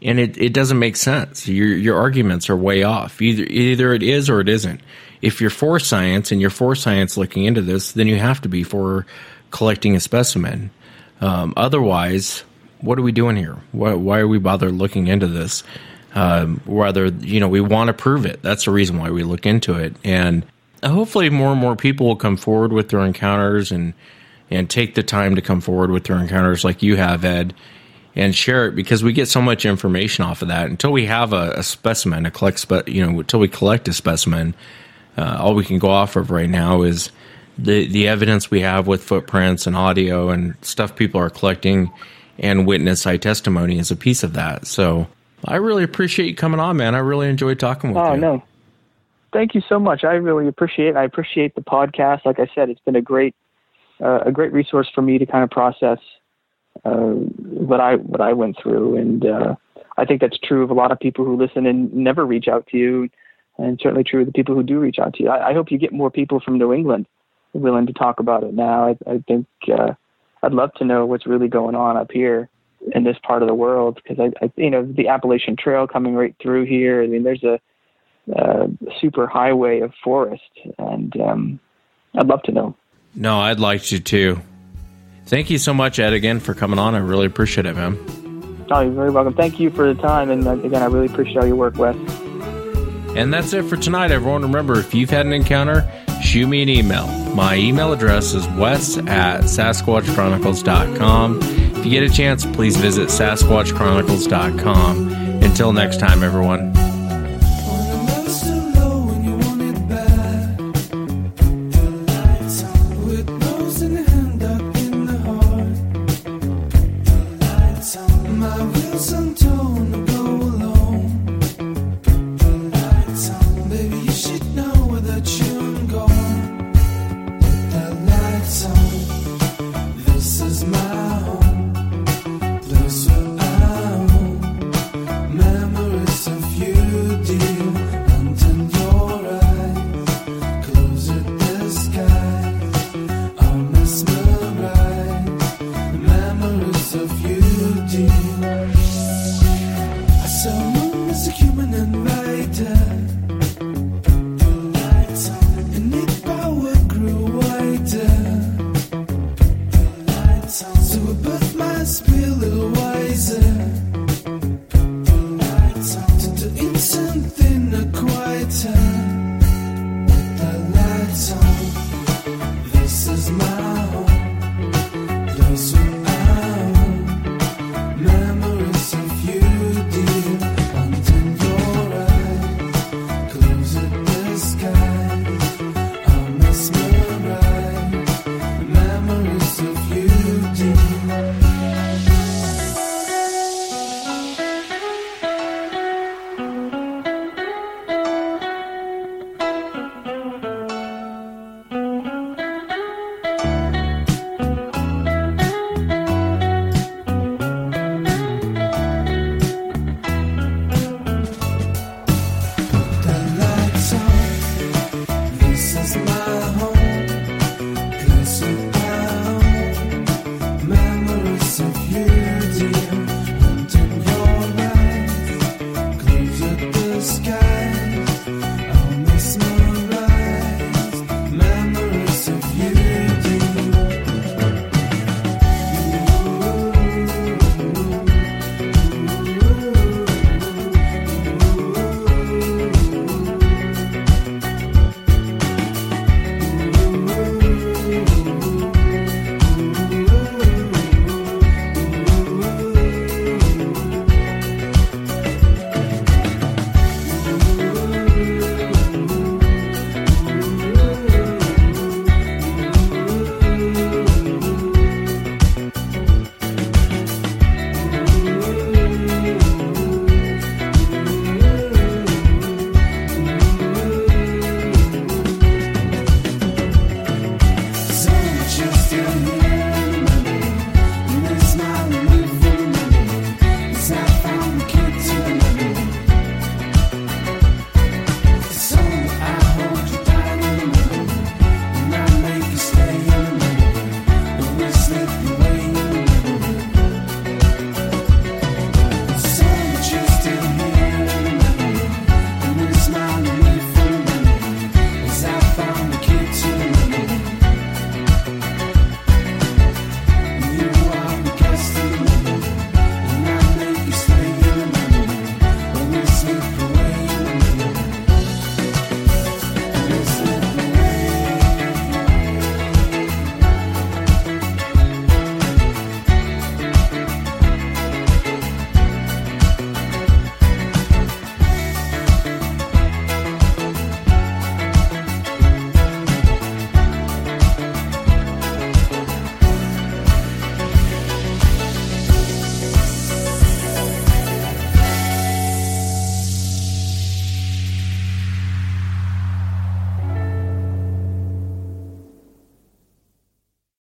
and it, it doesn't make sense. Your your arguments are way off. Either either it is or it isn't. If you're for science and you're for science looking into this, then you have to be for collecting a specimen. Um, otherwise, what are we doing here? Why, why are we bothered looking into this? Um, whether you know we want to prove it. That's the reason why we look into it, and hopefully more and more people will come forward with their encounters and and take the time to come forward with their encounters like you have, Ed, and share it because we get so much information off of that. Until we have a, a specimen, a collect, spe- you know, until we collect a specimen, uh, all we can go off of right now is the the evidence we have with footprints and audio and stuff people are collecting, and witness eye testimony is a piece of that. So I really appreciate you coming on, man. I really enjoyed talking with you. Oh no, thank you so much. I really appreciate. it. I appreciate the podcast. Like I said, it's been a great uh, a great resource for me to kind of process uh, what I what I went through, and uh, I think that's true of a lot of people who listen and never reach out to you, and certainly true of the people who do reach out to you. I, I hope you get more people from New England willing to talk about it now. I, I think uh, I'd love to know what's really going on up here in this part of the world because I, I, you know, the Appalachian Trail coming right through here. I mean, there's a uh, super highway of forest, and um, I'd love to know. No, I'd like to too. Thank you so much, Ed, again for coming on. I really appreciate it, man. Oh, you're very welcome. Thank you for the time, and uh, again, I really appreciate all your work, Wes. And that's it for tonight, everyone. Remember, if you've had an encounter, shoot me an email. My email address is wes at sasquatchchronicles.com. If you get a chance, please visit sasquatchchronicles.com. Until next time, everyone.